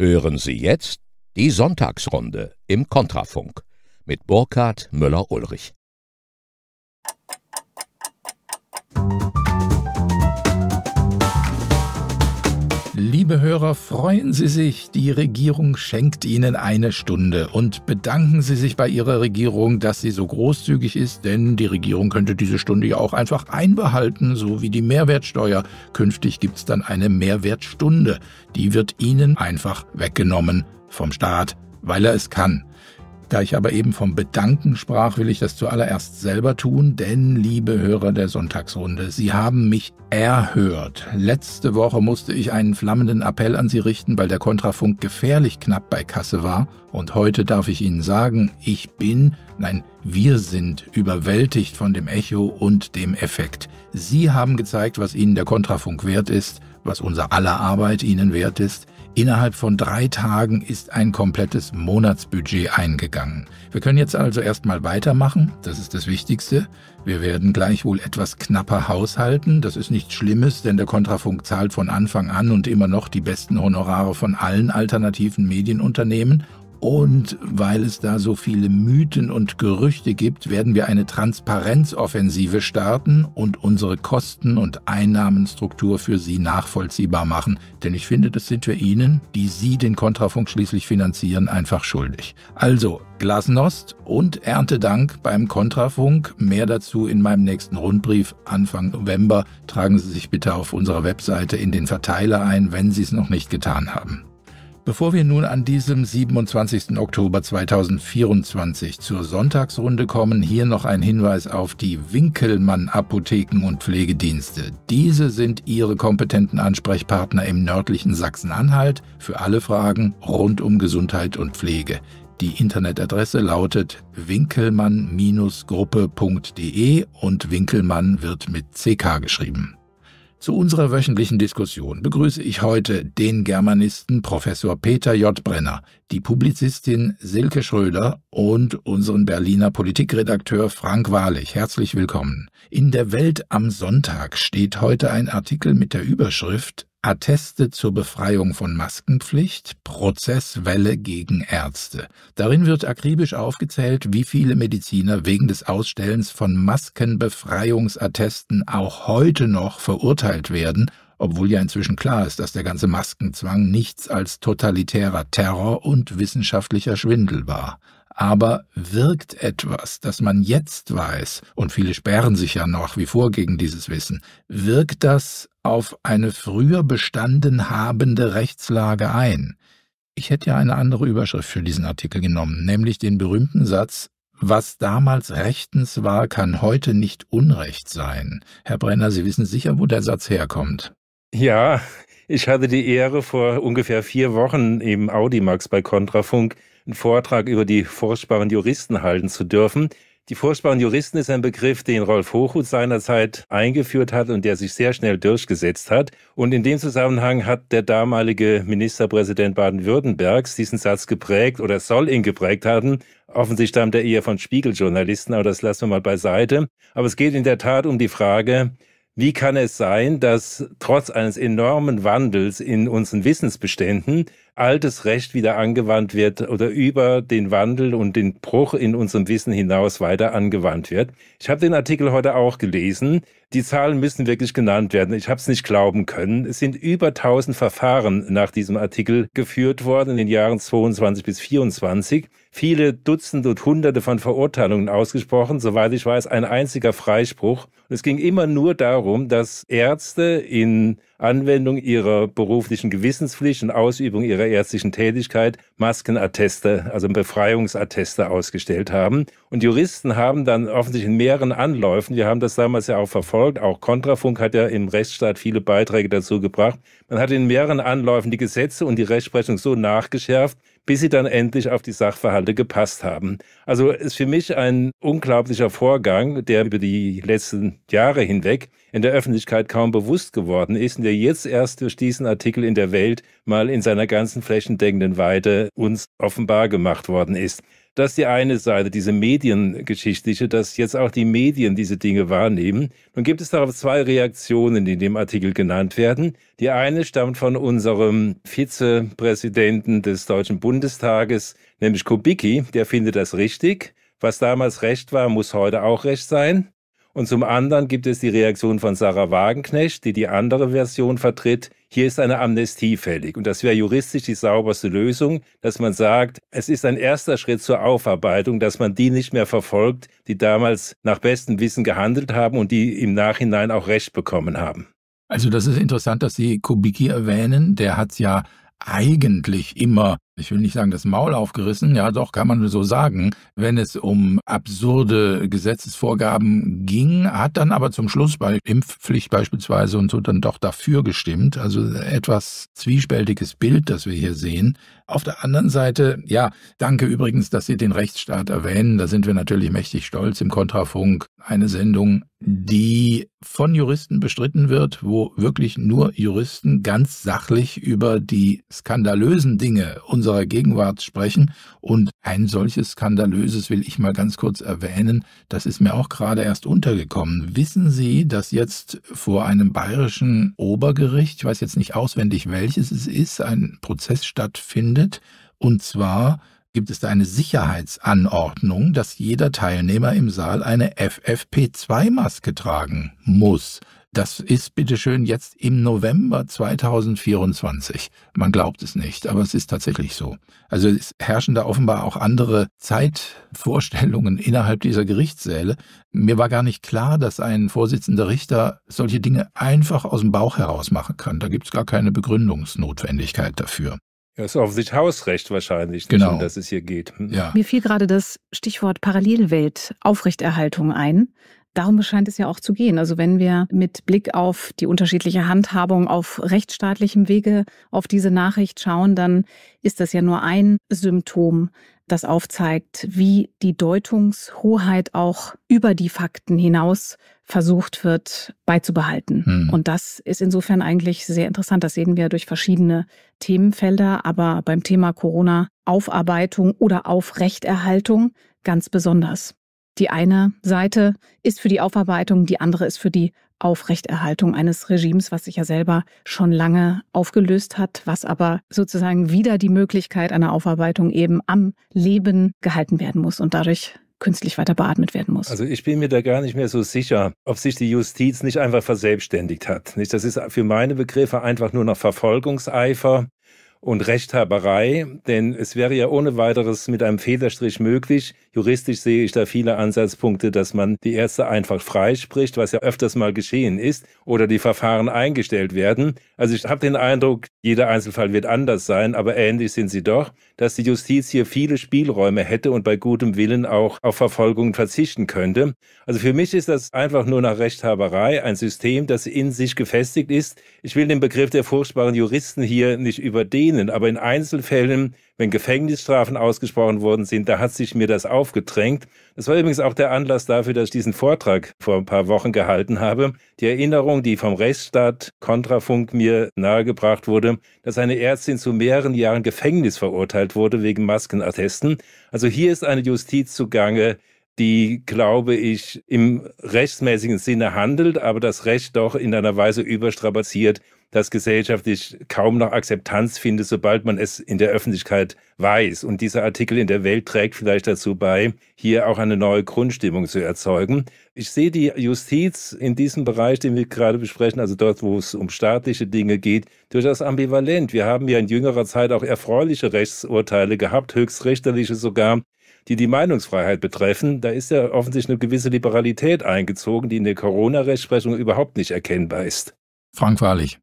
Hören Sie jetzt die Sonntagsrunde im Kontrafunk mit Burkhard Müller-Ulrich. Liebe Hörer, freuen Sie sich, die Regierung schenkt Ihnen eine Stunde und bedanken Sie sich bei Ihrer Regierung, dass sie so großzügig ist, denn die Regierung könnte diese Stunde ja auch einfach einbehalten, so wie die Mehrwertsteuer. Künftig gibt es dann eine Mehrwertstunde. Die wird Ihnen einfach weggenommen vom Staat, weil er es kann. Da ich aber eben vom Bedanken sprach, will ich das zuallererst selber tun, denn, liebe Hörer der Sonntagsrunde, Sie haben mich erhört. Letzte Woche musste ich einen flammenden Appell an Sie richten, weil der Kontrafunk gefährlich knapp bei Kasse war. Und heute darf ich Ihnen sagen, ich bin, nein, wir sind überwältigt von dem Echo und dem Effekt. Sie haben gezeigt, was Ihnen der Kontrafunk wert ist, was unser aller Arbeit Ihnen wert ist. Innerhalb von drei Tagen ist ein komplettes Monatsbudget eingegangen. Wir können jetzt also erstmal weitermachen, das ist das Wichtigste. Wir werden gleichwohl etwas knapper haushalten, das ist nichts Schlimmes, denn der Kontrafunk zahlt von Anfang an und immer noch die besten Honorare von allen alternativen Medienunternehmen und weil es da so viele Mythen und Gerüchte gibt, werden wir eine Transparenzoffensive starten und unsere Kosten- und Einnahmenstruktur für Sie nachvollziehbar machen. Denn ich finde, das sind wir Ihnen, die Sie den Kontrafunk schließlich finanzieren, einfach schuldig. Also, Glasnost und Erntedank beim Kontrafunk. Mehr dazu in meinem nächsten Rundbrief Anfang November. Tragen Sie sich bitte auf unserer Webseite in den Verteiler ein, wenn Sie es noch nicht getan haben. Bevor wir nun an diesem 27. Oktober 2024 zur Sonntagsrunde kommen, hier noch ein Hinweis auf die Winkelmann Apotheken und Pflegedienste. Diese sind Ihre kompetenten Ansprechpartner im nördlichen Sachsen-Anhalt für alle Fragen rund um Gesundheit und Pflege. Die Internetadresse lautet winkelmann-gruppe.de und Winkelmann wird mit CK geschrieben. Zu unserer wöchentlichen Diskussion begrüße ich heute den Germanisten Professor Peter J. Brenner, die Publizistin Silke Schröder und unseren Berliner Politikredakteur Frank Wahrlich. Herzlich willkommen. In der Welt am Sonntag steht heute ein Artikel mit der Überschrift Atteste zur Befreiung von Maskenpflicht, Prozesswelle gegen Ärzte. Darin wird akribisch aufgezählt, wie viele Mediziner wegen des Ausstellens von Maskenbefreiungsattesten auch heute noch verurteilt werden, obwohl ja inzwischen klar ist, dass der ganze Maskenzwang nichts als totalitärer Terror und wissenschaftlicher Schwindel war. Aber wirkt etwas, das man jetzt weiß, und viele sperren sich ja noch wie vor gegen dieses Wissen, wirkt das auf eine früher bestanden habende Rechtslage ein? Ich hätte ja eine andere Überschrift für diesen Artikel genommen, nämlich den berühmten Satz, was damals rechtens war, kann heute nicht Unrecht sein. Herr Brenner, Sie wissen sicher, wo der Satz herkommt. Ja, ich hatte die Ehre, vor ungefähr vier Wochen im Audimax bei Kontrafunk einen Vortrag über die furchtbaren Juristen halten zu dürfen. Die furchtbaren Juristen ist ein Begriff, den Rolf Hochhuth seinerzeit eingeführt hat und der sich sehr schnell durchgesetzt hat. Und in dem Zusammenhang hat der damalige Ministerpräsident Baden-Württembergs diesen Satz geprägt oder soll ihn geprägt haben. Offensichtlich stammt er eher von Spiegeljournalisten, aber das lassen wir mal beiseite. Aber es geht in der Tat um die Frage, wie kann es sein, dass trotz eines enormen Wandels in unseren Wissensbeständen altes Recht wieder angewandt wird oder über den Wandel und den Bruch in unserem Wissen hinaus weiter angewandt wird? Ich habe den Artikel heute auch gelesen. Die Zahlen müssen wirklich genannt werden. Ich habe es nicht glauben können. Es sind über 1000 Verfahren nach diesem Artikel geführt worden in den Jahren 22 bis 24 viele Dutzende und Hunderte von Verurteilungen ausgesprochen, soweit ich weiß, ein einziger Freispruch. Es ging immer nur darum, dass Ärzte in Anwendung ihrer beruflichen Gewissenspflicht und Ausübung ihrer ärztlichen Tätigkeit Maskenatteste, also Befreiungsatteste ausgestellt haben. Und Juristen haben dann offensichtlich in mehreren Anläufen, wir haben das damals ja auch verfolgt, auch Kontrafunk hat ja im Rechtsstaat viele Beiträge dazu gebracht, man hat in mehreren Anläufen die Gesetze und die Rechtsprechung so nachgeschärft, bis sie dann endlich auf die Sachverhalte gepasst haben. Also ist für mich ein unglaublicher Vorgang, der über die letzten Jahre hinweg in der Öffentlichkeit kaum bewusst geworden ist und der jetzt erst durch diesen Artikel in der Welt mal in seiner ganzen flächendeckenden Weite uns offenbar gemacht worden ist. Das ist die eine Seite, diese mediengeschichtliche, dass jetzt auch die Medien diese Dinge wahrnehmen. Nun gibt es darauf zwei Reaktionen, die in dem Artikel genannt werden. Die eine stammt von unserem Vizepräsidenten des Deutschen Bundestages, nämlich Kubicki, der findet das richtig. Was damals Recht war, muss heute auch Recht sein. Und zum anderen gibt es die Reaktion von Sarah Wagenknecht, die die andere Version vertritt. Hier ist eine Amnestie fällig. Und das wäre juristisch die sauberste Lösung, dass man sagt, es ist ein erster Schritt zur Aufarbeitung, dass man die nicht mehr verfolgt, die damals nach bestem Wissen gehandelt haben und die im Nachhinein auch Recht bekommen haben. Also das ist interessant, dass Sie Kubicki erwähnen. Der hat es ja eigentlich immer, ich will nicht sagen, das Maul aufgerissen, ja doch, kann man so sagen, wenn es um absurde Gesetzesvorgaben ging, hat dann aber zum Schluss bei Impfpflicht beispielsweise und so dann doch dafür gestimmt. Also etwas zwiespältiges Bild, das wir hier sehen. Auf der anderen Seite, ja, danke übrigens, dass Sie den Rechtsstaat erwähnen. Da sind wir natürlich mächtig stolz im Kontrafunk. Eine Sendung, die von Juristen bestritten wird, wo wirklich nur Juristen ganz sachlich über die skandalösen Dinge unserer Gegenwart sprechen. Und ein solches skandalöses will ich mal ganz kurz erwähnen. Das ist mir auch gerade erst untergekommen. Wissen Sie, dass jetzt vor einem bayerischen Obergericht, ich weiß jetzt nicht auswendig welches es ist, ein Prozess stattfindet, stattfindet. Und zwar gibt es da eine Sicherheitsanordnung, dass jeder Teilnehmer im Saal eine FFP2-Maske tragen muss. Das ist bitteschön jetzt im November 2024. Man glaubt es nicht, aber es ist tatsächlich so. Also es herrschen da offenbar auch andere Zeitvorstellungen innerhalb dieser Gerichtssäle. Mir war gar nicht klar, dass ein Vorsitzender Richter solche Dinge einfach aus dem Bauch heraus machen kann. Da gibt es gar keine Begründungsnotwendigkeit dafür. Das ist offensichtlich Hausrecht wahrscheinlich, genau. um das es hier geht. Hm. Ja. Mir fiel gerade das Stichwort Parallelwelt, Aufrechterhaltung ein. Darum scheint es ja auch zu gehen. Also wenn wir mit Blick auf die unterschiedliche Handhabung auf rechtsstaatlichem Wege auf diese Nachricht schauen, dann ist das ja nur ein Symptom, das aufzeigt, wie die Deutungshoheit auch über die Fakten hinaus versucht wird beizubehalten. Hm. Und das ist insofern eigentlich sehr interessant. Das sehen wir durch verschiedene Themenfelder, aber beim Thema Corona Aufarbeitung oder Aufrechterhaltung ganz besonders. Die eine Seite ist für die Aufarbeitung, die andere ist für die Aufrechterhaltung eines Regimes, was sich ja selber schon lange aufgelöst hat, was aber sozusagen wieder die Möglichkeit einer Aufarbeitung eben am Leben gehalten werden muss und dadurch künstlich weiter beatmet werden muss. Also ich bin mir da gar nicht mehr so sicher, ob sich die Justiz nicht einfach verselbstständigt hat. Das ist für meine Begriffe einfach nur noch Verfolgungseifer und Rechthaberei, denn es wäre ja ohne weiteres mit einem Federstrich möglich. Juristisch sehe ich da viele Ansatzpunkte, dass man die Ärzte einfach freispricht, was ja öfters mal geschehen ist, oder die Verfahren eingestellt werden. Also ich habe den Eindruck, jeder Einzelfall wird anders sein, aber ähnlich sind sie doch, dass die Justiz hier viele Spielräume hätte und bei gutem Willen auch auf Verfolgung verzichten könnte. Also für mich ist das einfach nur nach Rechthaberei ein System, das in sich gefestigt ist. Ich will den Begriff der furchtbaren Juristen hier nicht überdehnen aber in Einzelfällen, wenn Gefängnisstrafen ausgesprochen worden sind, da hat sich mir das aufgedrängt. Das war übrigens auch der Anlass dafür, dass ich diesen Vortrag vor ein paar Wochen gehalten habe. Die Erinnerung, die vom Rechtsstaat Kontrafunk mir nahegebracht wurde, dass eine Ärztin zu mehreren Jahren Gefängnis verurteilt wurde wegen Maskenattesten. Also hier ist eine Justiz zugange, die, glaube ich, im rechtsmäßigen Sinne handelt, aber das Recht doch in einer Weise überstrapaziert, das gesellschaftlich kaum noch Akzeptanz findet, sobald man es in der Öffentlichkeit weiß. Und dieser Artikel in der Welt trägt vielleicht dazu bei, hier auch eine neue Grundstimmung zu erzeugen. Ich sehe die Justiz in diesem Bereich, den wir gerade besprechen, also dort, wo es um staatliche Dinge geht, durchaus ambivalent. Wir haben ja in jüngerer Zeit auch erfreuliche Rechtsurteile gehabt, höchstrichterliche sogar, die die Meinungsfreiheit betreffen. Da ist ja offensichtlich eine gewisse Liberalität eingezogen, die in der Corona-Rechtsprechung überhaupt nicht erkennbar ist. Frank Wahrlich.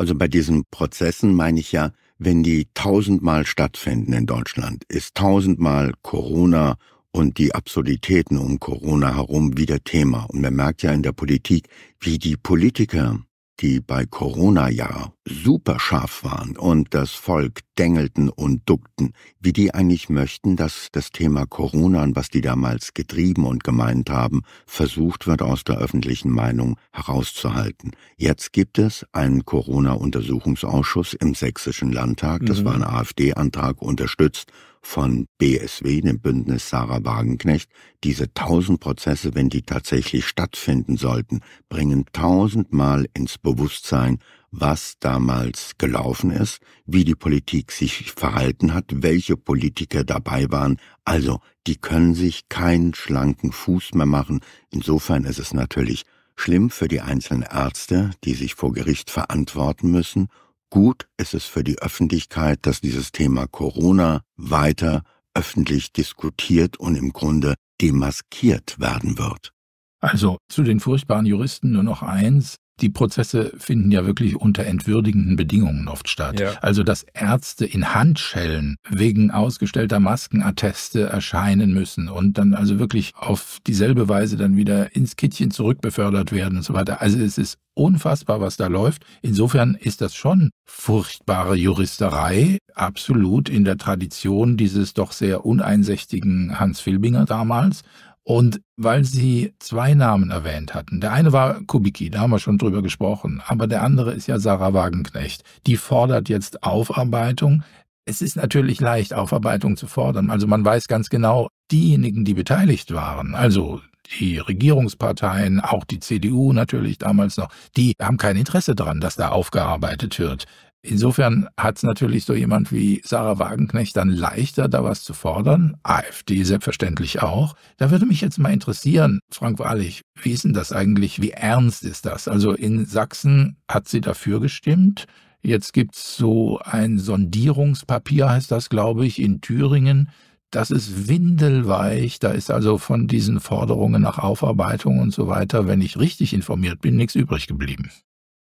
Also bei diesen Prozessen meine ich ja, wenn die tausendmal stattfinden in Deutschland, ist tausendmal Corona und die Absurditäten um Corona herum wieder Thema. Und man merkt ja in der Politik, wie die Politiker die bei Corona ja super scharf waren und das Volk dengelten und duckten, wie die eigentlich möchten, dass das Thema Corona und was die damals getrieben und gemeint haben, versucht wird aus der öffentlichen Meinung herauszuhalten. Jetzt gibt es einen Corona-Untersuchungsausschuss im Sächsischen Landtag, das mhm. war ein AfD-Antrag unterstützt von BSW, dem Bündnis Sarah Wagenknecht. Diese tausend Prozesse, wenn die tatsächlich stattfinden sollten, bringen tausendmal ins Bewusstsein, was damals gelaufen ist, wie die Politik sich verhalten hat, welche Politiker dabei waren. Also, die können sich keinen schlanken Fuß mehr machen. Insofern ist es natürlich schlimm für die einzelnen Ärzte, die sich vor Gericht verantworten müssen. Gut ist es für die Öffentlichkeit, dass dieses Thema Corona weiter öffentlich diskutiert und im Grunde demaskiert werden wird. Also zu den furchtbaren Juristen nur noch eins die Prozesse finden ja wirklich unter entwürdigenden Bedingungen oft statt. Ja. Also, dass Ärzte in Handschellen wegen ausgestellter Maskenatteste erscheinen müssen und dann also wirklich auf dieselbe Weise dann wieder ins Kittchen zurückbefördert werden und so weiter. Also, es ist unfassbar, was da läuft. Insofern ist das schon furchtbare Juristerei, absolut in der Tradition dieses doch sehr uneinsichtigen Hans Filbinger damals. Und weil Sie zwei Namen erwähnt hatten, der eine war Kubicki, da haben wir schon drüber gesprochen, aber der andere ist ja Sarah Wagenknecht. Die fordert jetzt Aufarbeitung. Es ist natürlich leicht, Aufarbeitung zu fordern. Also man weiß ganz genau, diejenigen, die beteiligt waren, also die Regierungsparteien, auch die CDU natürlich damals noch, die haben kein Interesse daran, dass da aufgearbeitet wird. Insofern hat es natürlich so jemand wie Sarah Wagenknecht dann leichter, da was zu fordern. AfD selbstverständlich auch. Da würde mich jetzt mal interessieren, Frank Wahrlich, wie ist denn das eigentlich? Wie ernst ist das? Also in Sachsen hat sie dafür gestimmt. Jetzt gibt's so ein Sondierungspapier, heißt das, glaube ich, in Thüringen. Das ist windelweich. Da ist also von diesen Forderungen nach Aufarbeitung und so weiter, wenn ich richtig informiert bin, nichts übrig geblieben.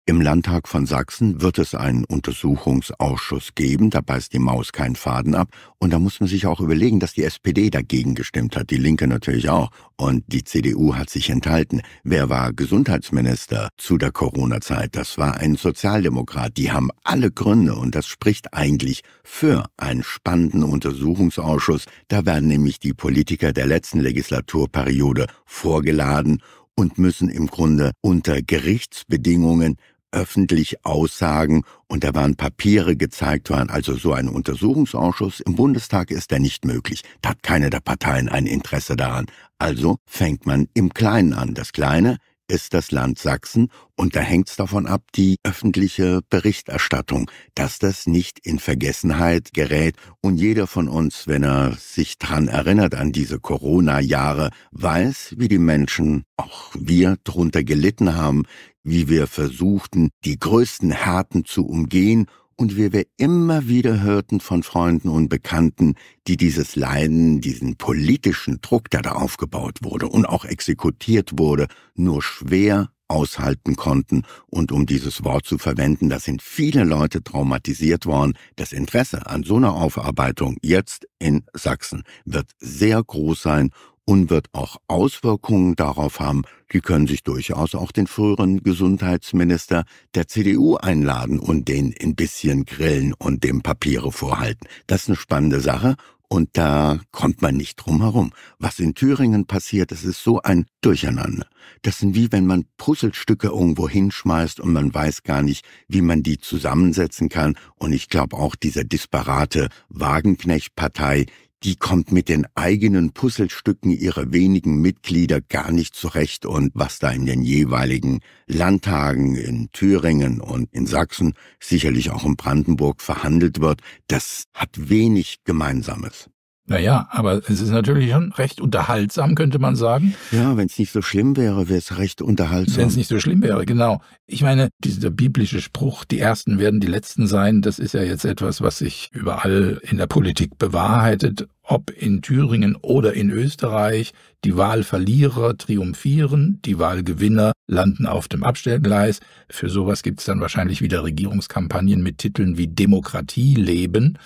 Im Landtag von Sachsen wird es einen Untersuchungsausschuss geben, da beißt die Maus keinen Faden ab. Und da muss man sich auch überlegen, dass die SPD dagegen gestimmt hat, die Linke natürlich auch. Und die CDU hat sich enthalten. Wer war Gesundheitsminister zu der Corona-Zeit? Das war ein Sozialdemokrat. Die haben alle Gründe und das spricht eigentlich für einen spannenden Untersuchungsausschuss. Da werden nämlich die Politiker der letzten Legislaturperiode vorgeladen und müssen im Grunde unter Gerichtsbedingungen öffentlich aussagen und da waren Papiere gezeigt worden, also so ein Untersuchungsausschuss im Bundestag ist der nicht möglich. Da hat keine der Parteien ein Interesse daran. Also fängt man im Kleinen an. Das Kleine ist das Land Sachsen und da hängt's davon ab, die öffentliche Berichterstattung, dass das nicht in Vergessenheit gerät und jeder von uns, wenn er sich dran erinnert an diese Corona-Jahre, weiß, wie die Menschen, auch wir, drunter gelitten haben, wie wir versuchten, die größten Härten zu umgehen und wie wir immer wieder hörten von Freunden und Bekannten, die dieses Leiden, diesen politischen Druck, der da aufgebaut wurde und auch exekutiert wurde, nur schwer aushalten konnten. Und um dieses Wort zu verwenden, da sind viele Leute traumatisiert worden. Das Interesse an so einer Aufarbeitung jetzt in Sachsen wird sehr groß sein und wird auch Auswirkungen darauf haben. Die können sich durchaus auch den früheren Gesundheitsminister der CDU einladen und den ein bisschen grillen und dem Papiere vorhalten. Das ist eine spannende Sache und da kommt man nicht drum herum. Was in Thüringen passiert, das ist so ein Durcheinander. Das sind wie wenn man Puzzlestücke irgendwo hinschmeißt und man weiß gar nicht, wie man die zusammensetzen kann. Und ich glaube auch diese disparate Wagenknecht-Partei, die kommt mit den eigenen Puzzlestücken ihrer wenigen Mitglieder gar nicht zurecht und was da in den jeweiligen Landtagen in Thüringen und in Sachsen, sicherlich auch in Brandenburg verhandelt wird, das hat wenig Gemeinsames. Naja, aber es ist natürlich schon recht unterhaltsam, könnte man sagen. Ja, wenn es nicht so schlimm wäre, wäre es recht unterhaltsam. Wenn es nicht so schlimm wäre, genau. Ich meine, dieser biblische Spruch, die Ersten werden die Letzten sein, das ist ja jetzt etwas, was sich überall in der Politik bewahrheitet. Ob in Thüringen oder in Österreich, die Wahlverlierer triumphieren, die Wahlgewinner landen auf dem Abstellgleis. Für sowas gibt es dann wahrscheinlich wieder Regierungskampagnen mit Titeln wie Demokratie leben.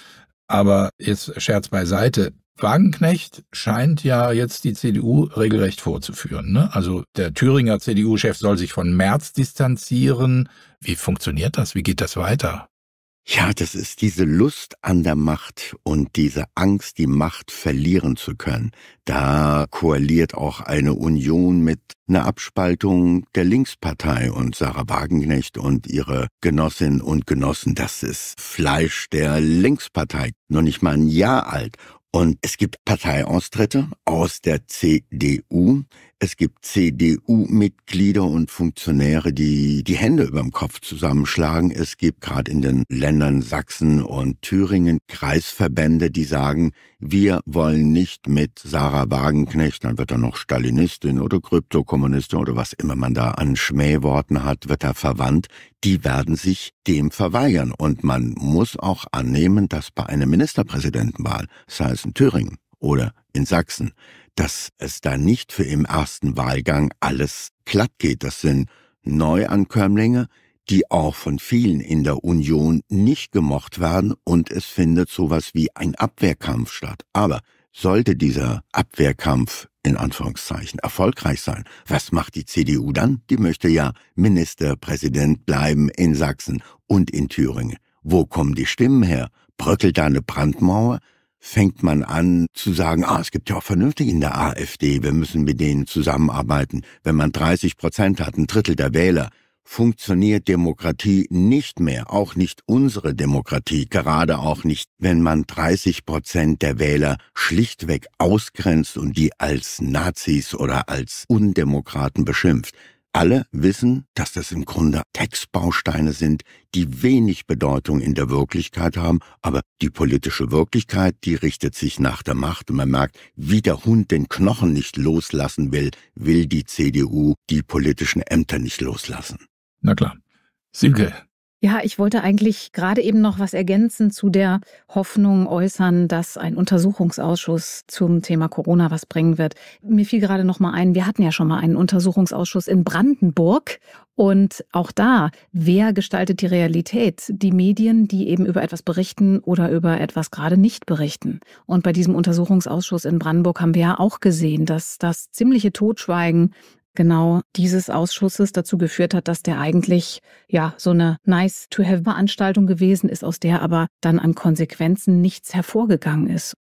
Aber jetzt Scherz beiseite. Wagenknecht scheint ja jetzt die CDU regelrecht vorzuführen. Ne? Also der Thüringer CDU-Chef soll sich von Merz distanzieren. Wie funktioniert das? Wie geht das weiter? Ja, das ist diese Lust an der Macht und diese Angst, die Macht verlieren zu können. Da koaliert auch eine Union mit einer Abspaltung der Linkspartei und Sarah Wagenknecht und ihre Genossinnen und Genossen. Das ist Fleisch der Linkspartei. Noch nicht mal ein Jahr alt. Und es gibt Parteiaustritte aus der CDU. Es gibt CDU-Mitglieder und Funktionäre, die die Hände überm Kopf zusammenschlagen. Es gibt gerade in den Ländern Sachsen und Thüringen Kreisverbände, die sagen, wir wollen nicht mit Sarah Wagenknecht, dann wird er noch Stalinistin oder Kryptokommunistin oder was immer man da an Schmähworten hat, wird er verwandt. Die werden sich dem verweigern. Und man muss auch annehmen, dass bei einer Ministerpräsidentenwahl, sei es in Thüringen oder in Sachsen, dass es da nicht für im ersten Wahlgang alles glatt geht. Das sind Neuankömmlinge, die auch von vielen in der Union nicht gemocht werden und es findet sowas wie ein Abwehrkampf statt. Aber sollte dieser Abwehrkampf in Anführungszeichen erfolgreich sein, was macht die CDU dann? Die möchte ja Ministerpräsident bleiben in Sachsen und in Thüringen. Wo kommen die Stimmen her? Bröckelt da eine Brandmauer? Fängt man an zu sagen, ah, es gibt ja auch Vernünftige in der AfD, wir müssen mit denen zusammenarbeiten. Wenn man 30 Prozent hat, ein Drittel der Wähler, funktioniert Demokratie nicht mehr, auch nicht unsere Demokratie, gerade auch nicht, wenn man 30 Prozent der Wähler schlichtweg ausgrenzt und die als Nazis oder als Undemokraten beschimpft. Alle wissen, dass das im Grunde Textbausteine sind, die wenig Bedeutung in der Wirklichkeit haben, aber die politische Wirklichkeit, die richtet sich nach der Macht und man merkt, wie der Hund den Knochen nicht loslassen will, will die CDU die politischen Ämter nicht loslassen. Na klar. Silke, ja, ich wollte eigentlich gerade eben noch was ergänzen zu der Hoffnung äußern, dass ein Untersuchungsausschuss zum Thema Corona was bringen wird. Mir fiel gerade noch mal ein, wir hatten ja schon mal einen Untersuchungsausschuss in Brandenburg und auch da, wer gestaltet die Realität? Die Medien, die eben über etwas berichten oder über etwas gerade nicht berichten. Und bei diesem Untersuchungsausschuss in Brandenburg haben wir ja auch gesehen, dass das ziemliche Totschweigen genau dieses Ausschusses dazu geführt hat, dass der eigentlich ja so eine nice to have Veranstaltung gewesen ist, aus der aber dann an Konsequenzen nichts hervorgegangen ist.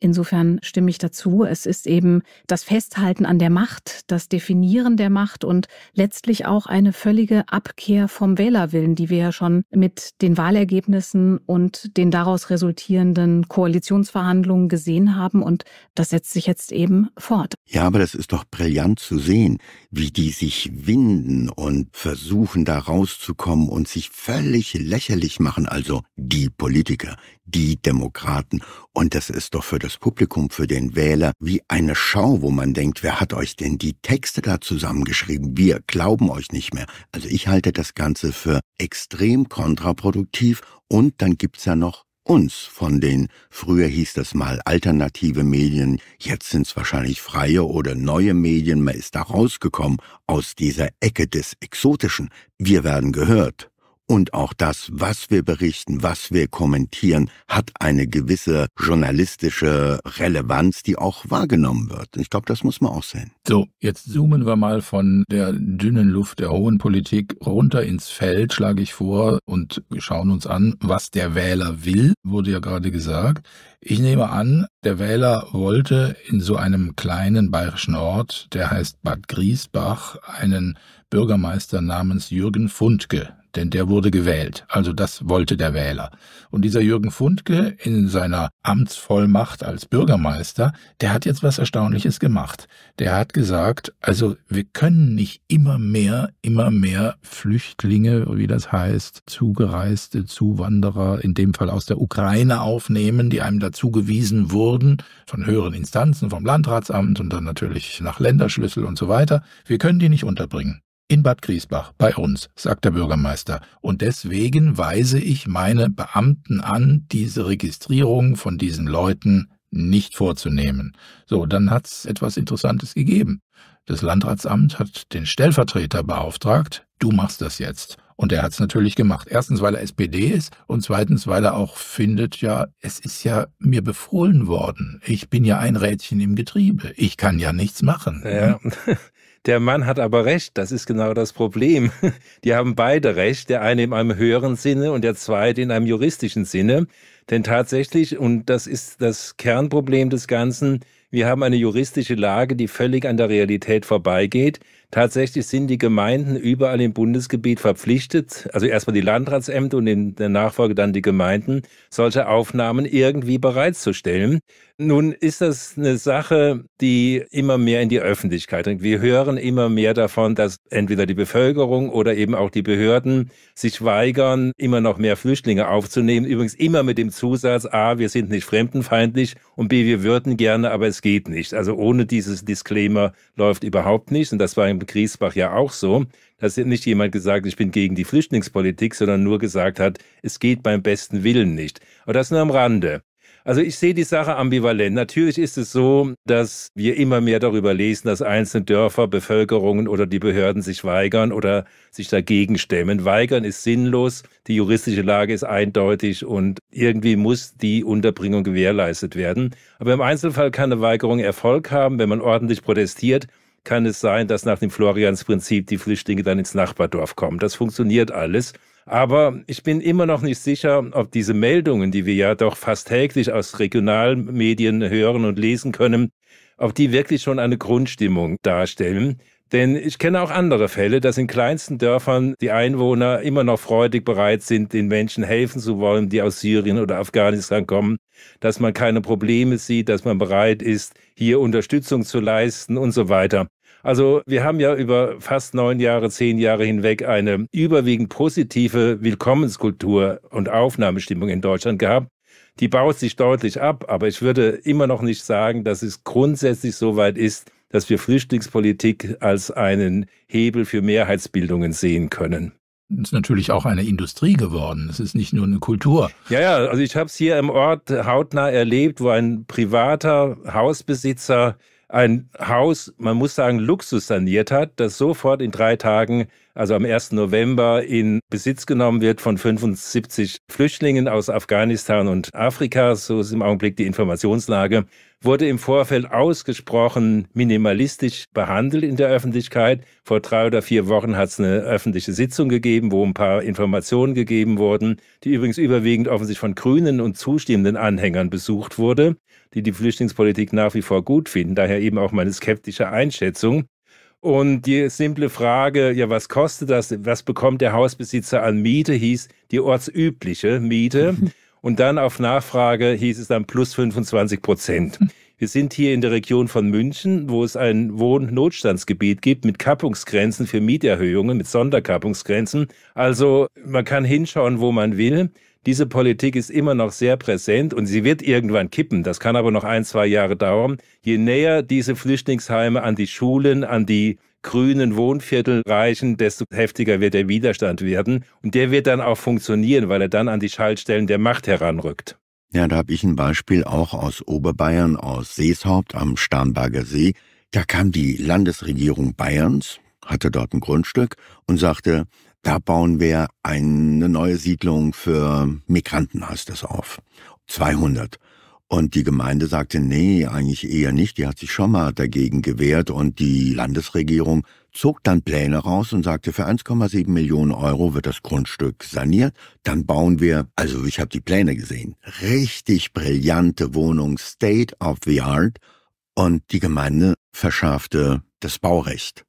Insofern stimme ich dazu. Es ist eben das Festhalten an der Macht, das Definieren der Macht und letztlich auch eine völlige Abkehr vom Wählerwillen, die wir ja schon mit den Wahlergebnissen und den daraus resultierenden Koalitionsverhandlungen gesehen haben. Und das setzt sich jetzt eben fort. Ja, aber das ist doch brillant zu sehen, wie die sich winden und versuchen da rauszukommen und sich völlig lächerlich machen, also die Politiker, die Demokraten. Und das ist doch für das Publikum, für den Wähler wie eine Schau, wo man denkt, wer hat euch denn die Texte da zusammengeschrieben? Wir glauben euch nicht mehr. Also ich halte das Ganze für extrem kontraproduktiv. Und dann gibt's ja noch uns von den, früher hieß das mal alternative Medien, jetzt sind's wahrscheinlich freie oder neue Medien, man ist da rausgekommen aus dieser Ecke des Exotischen. Wir werden gehört. Und auch das, was wir berichten, was wir kommentieren, hat eine gewisse journalistische Relevanz, die auch wahrgenommen wird. Ich glaube, das muss man auch sehen. So, jetzt zoomen wir mal von der dünnen Luft der hohen Politik runter ins Feld, schlage ich vor, und schauen uns an, was der Wähler will, wurde ja gerade gesagt. Ich nehme an, der Wähler wollte in so einem kleinen bayerischen Ort, der heißt Bad Griesbach, einen Bürgermeister namens Jürgen Fundke denn der wurde gewählt. Also das wollte der Wähler. Und dieser Jürgen Fundke in seiner Amtsvollmacht als Bürgermeister, der hat jetzt was Erstaunliches gemacht. Der hat gesagt, also wir können nicht immer mehr, immer mehr Flüchtlinge, wie das heißt, zugereiste Zuwanderer, in dem Fall aus der Ukraine aufnehmen, die einem dazugewiesen wurden, von höheren Instanzen, vom Landratsamt und dann natürlich nach Länderschlüssel und so weiter. Wir können die nicht unterbringen. In Bad Griesbach, bei uns, sagt der Bürgermeister. Und deswegen weise ich meine Beamten an, diese Registrierung von diesen Leuten nicht vorzunehmen. So, dann hat's etwas Interessantes gegeben. Das Landratsamt hat den Stellvertreter beauftragt, du machst das jetzt. Und er hat's natürlich gemacht. Erstens, weil er SPD ist und zweitens, weil er auch findet, ja, es ist ja mir befohlen worden. Ich bin ja ein Rädchen im Getriebe. Ich kann ja nichts machen. Ja. Der Mann hat aber recht, das ist genau das Problem. Die haben beide recht, der eine in einem höheren Sinne und der zweite in einem juristischen Sinne. Denn tatsächlich, und das ist das Kernproblem des Ganzen, wir haben eine juristische Lage, die völlig an der Realität vorbeigeht. Tatsächlich sind die Gemeinden überall im Bundesgebiet verpflichtet, also erstmal die Landratsämter und in der Nachfolge dann die Gemeinden, solche Aufnahmen irgendwie bereitzustellen. Nun ist das eine Sache, die immer mehr in die Öffentlichkeit dringt. Wir hören immer mehr davon, dass entweder die Bevölkerung oder eben auch die Behörden sich weigern, immer noch mehr Flüchtlinge aufzunehmen. Übrigens immer mit dem Zusatz, A, wir sind nicht fremdenfeindlich und B, wir würden gerne, aber es geht nicht. Also ohne dieses Disclaimer läuft überhaupt nichts. Und das war im Griesbach ja auch so, dass nicht jemand gesagt, ich bin gegen die Flüchtlingspolitik, sondern nur gesagt hat, es geht beim besten Willen nicht. Aber das nur am Rande. Also ich sehe die Sache ambivalent. Natürlich ist es so, dass wir immer mehr darüber lesen, dass einzelne Dörfer, Bevölkerungen oder die Behörden sich weigern oder sich dagegen stemmen. Weigern ist sinnlos, die juristische Lage ist eindeutig und irgendwie muss die Unterbringung gewährleistet werden. Aber im Einzelfall kann eine Weigerung Erfolg haben, wenn man ordentlich protestiert kann es sein, dass nach dem Floriansprinzip die Flüchtlinge dann ins Nachbardorf kommen. Das funktioniert alles. Aber ich bin immer noch nicht sicher, ob diese Meldungen, die wir ja doch fast täglich aus Regionalmedien hören und lesen können, ob die wirklich schon eine Grundstimmung darstellen. Denn ich kenne auch andere Fälle, dass in kleinsten Dörfern die Einwohner immer noch freudig bereit sind, den Menschen helfen zu wollen, die aus Syrien oder Afghanistan kommen, dass man keine Probleme sieht, dass man bereit ist, hier Unterstützung zu leisten und so weiter. Also wir haben ja über fast neun Jahre, zehn Jahre hinweg eine überwiegend positive Willkommenskultur und Aufnahmestimmung in Deutschland gehabt. Die baut sich deutlich ab, aber ich würde immer noch nicht sagen, dass es grundsätzlich so weit ist, dass wir Flüchtlingspolitik als einen Hebel für Mehrheitsbildungen sehen können. Es ist natürlich auch eine Industrie geworden. Es ist nicht nur eine Kultur. Ja, ja, also ich habe es hier im Ort hautnah erlebt, wo ein privater Hausbesitzer ein Haus, man muss sagen, Luxus saniert hat, das sofort in drei Tagen, also am 1. November, in Besitz genommen wird von 75 Flüchtlingen aus Afghanistan und Afrika, so ist im Augenblick die Informationslage, wurde im Vorfeld ausgesprochen minimalistisch behandelt in der Öffentlichkeit. Vor drei oder vier Wochen hat es eine öffentliche Sitzung gegeben, wo ein paar Informationen gegeben wurden, die übrigens überwiegend offensichtlich von Grünen und zustimmenden Anhängern besucht wurde die die Flüchtlingspolitik nach wie vor gut finden. Daher eben auch meine skeptische Einschätzung. Und die simple Frage, ja, was kostet das? Was bekommt der Hausbesitzer an Miete? Hieß die ortsübliche Miete. Und dann auf Nachfrage hieß es dann plus 25 Prozent. Wir sind hier in der Region von München, wo es ein Wohnnotstandsgebiet gibt mit Kappungsgrenzen für Mieterhöhungen, mit Sonderkappungsgrenzen. Also man kann hinschauen, wo man will. Diese Politik ist immer noch sehr präsent und sie wird irgendwann kippen. Das kann aber noch ein, zwei Jahre dauern. Je näher diese Flüchtlingsheime an die Schulen, an die grünen Wohnviertel reichen, desto heftiger wird der Widerstand werden. Und der wird dann auch funktionieren, weil er dann an die Schaltstellen der Macht heranrückt. Ja, da habe ich ein Beispiel auch aus Oberbayern, aus Seeshaupt am Starnberger See. Da kam die Landesregierung Bayerns, hatte dort ein Grundstück und sagte, da bauen wir eine neue Siedlung für Migranten, heißt das auf. 200. Und die Gemeinde sagte, nee, eigentlich eher nicht. Die hat sich schon mal dagegen gewehrt und die Landesregierung zog dann Pläne raus und sagte, für 1,7 Millionen Euro wird das Grundstück saniert. Dann bauen wir, also ich habe die Pläne gesehen, richtig brillante Wohnung, State of the Art. Und die Gemeinde verschaffte das Baurecht.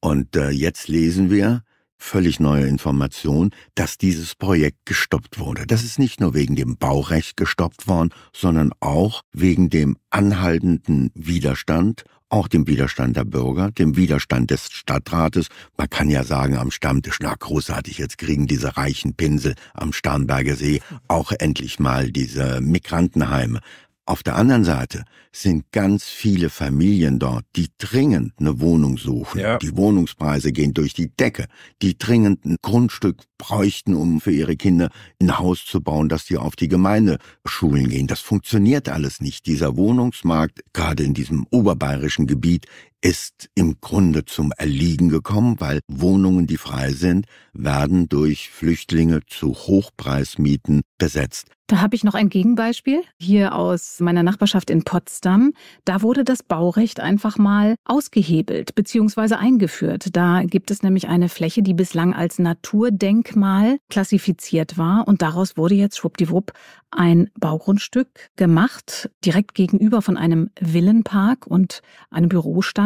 Und äh, jetzt lesen wir, völlig neue Information, dass dieses Projekt gestoppt wurde. Das ist nicht nur wegen dem Baurecht gestoppt worden, sondern auch wegen dem anhaltenden Widerstand, auch dem Widerstand der Bürger, dem Widerstand des Stadtrates. Man kann ja sagen am Stammtisch, na großartig, jetzt kriegen diese reichen Pinsel am Starnberger See auch endlich mal diese Migrantenheime. Auf der anderen Seite sind ganz viele Familien dort, die dringend eine Wohnung suchen. Ja. Die Wohnungspreise gehen durch die Decke. Die dringend ein Grundstück bräuchten, um für ihre Kinder ein Haus zu bauen, dass die auf die Gemeindeschulen gehen. Das funktioniert alles nicht. Dieser Wohnungsmarkt, gerade in diesem oberbayerischen Gebiet, ist im Grunde zum Erliegen gekommen, weil Wohnungen, die frei sind, werden durch Flüchtlinge zu Hochpreismieten besetzt. Da habe ich noch ein Gegenbeispiel hier aus meiner Nachbarschaft in Potsdam. Da wurde das Baurecht einfach mal ausgehebelt bzw. eingeführt. Da gibt es nämlich eine Fläche, die bislang als Naturdenkmal klassifiziert war und daraus wurde jetzt schwuppdiwupp ein Baugrundstück gemacht, direkt gegenüber von einem Villenpark und einem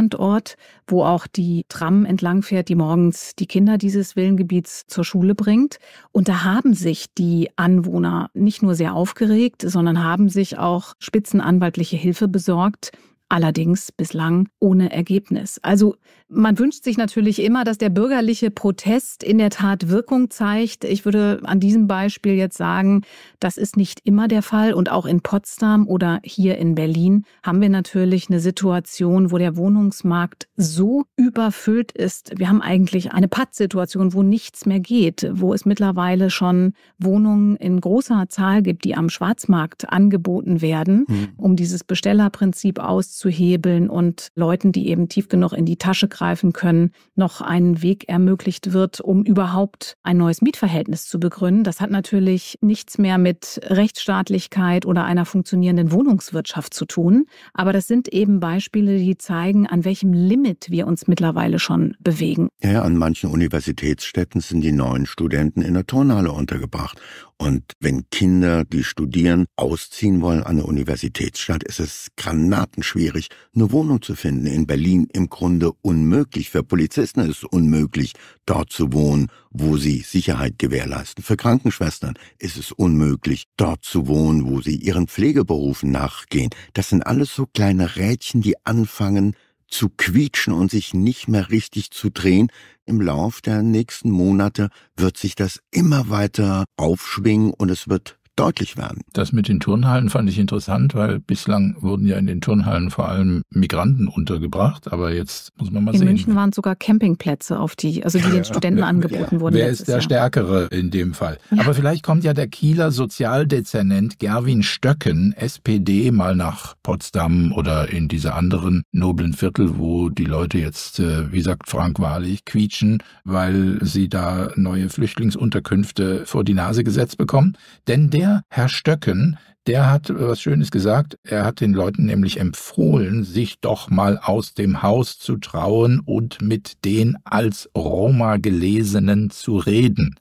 Bürostandort, wo auch die Tram entlangfährt, die morgens die Kinder dieses Villengebiets zur Schule bringt. Und da haben sich die Anwohner nicht nur sehr aufgeregt, sondern haben sich auch spitzenanwaltliche Hilfe besorgt, allerdings bislang ohne Ergebnis. Also man wünscht sich natürlich immer, dass der bürgerliche Protest in der Tat Wirkung zeigt. Ich würde an diesem Beispiel jetzt sagen, das ist nicht immer der Fall. Und auch in Potsdam oder hier in Berlin haben wir natürlich eine Situation, wo der Wohnungsmarkt so überfüllt ist. Wir haben eigentlich eine Pattsituation, wo nichts mehr geht, wo es mittlerweile schon Wohnungen in großer Zahl gibt, die am Schwarzmarkt angeboten werden, mhm. um dieses Bestellerprinzip auszuhebeln und Leuten, die eben tief genug in die Tasche greifen können, noch einen Weg ermöglicht wird, um überhaupt ein neues Mietverhältnis zu begründen. Das hat natürlich nichts mehr mit Rechtsstaatlichkeit oder einer funktionierenden Wohnungswirtschaft zu tun. Aber das sind eben Beispiele, die zeigen, an welchem Limit wir uns mittlerweile schon bewegen. Ja, an manchen Universitätsstädten sind die neuen Studenten in der Turnhalle untergebracht. Und wenn Kinder, die studieren, ausziehen wollen an der Universitätsstadt, ist es granatenschwierig, eine Wohnung zu finden. In Berlin im Grunde unmöglich. Für Polizisten ist es unmöglich, dort zu wohnen, wo sie Sicherheit gewährleisten. Für Krankenschwestern ist es unmöglich, dort zu wohnen, wo sie ihren Pflegeberufen nachgehen. Das sind alles so kleine Rädchen, die anfangen, zu quietschen und sich nicht mehr richtig zu drehen. Im Lauf der nächsten Monate wird sich das immer weiter aufschwingen und es wird deutlich werden. Das mit den Turnhallen fand ich interessant, weil bislang wurden ja in den Turnhallen vor allem Migranten untergebracht, aber jetzt muss man mal in sehen. In München waren sogar Campingplätze, auf die, also die den Studenten ja, angeboten wurden. Wer ist der Jahr. Stärkere in dem Fall? Ja. Aber vielleicht kommt ja der Kieler Sozialdezernent Gerwin Stöcken, SPD, mal nach Potsdam oder in diese anderen noblen Viertel, wo die Leute jetzt, äh, wie sagt Frank Wahrlich, quietschen, weil sie da neue Flüchtlingsunterkünfte vor die Nase gesetzt bekommen. Denn der der Herr Stöcken, der hat was Schönes gesagt. Er hat den Leuten nämlich empfohlen, sich doch mal aus dem Haus zu trauen und mit den als Roma Gelesenen zu reden.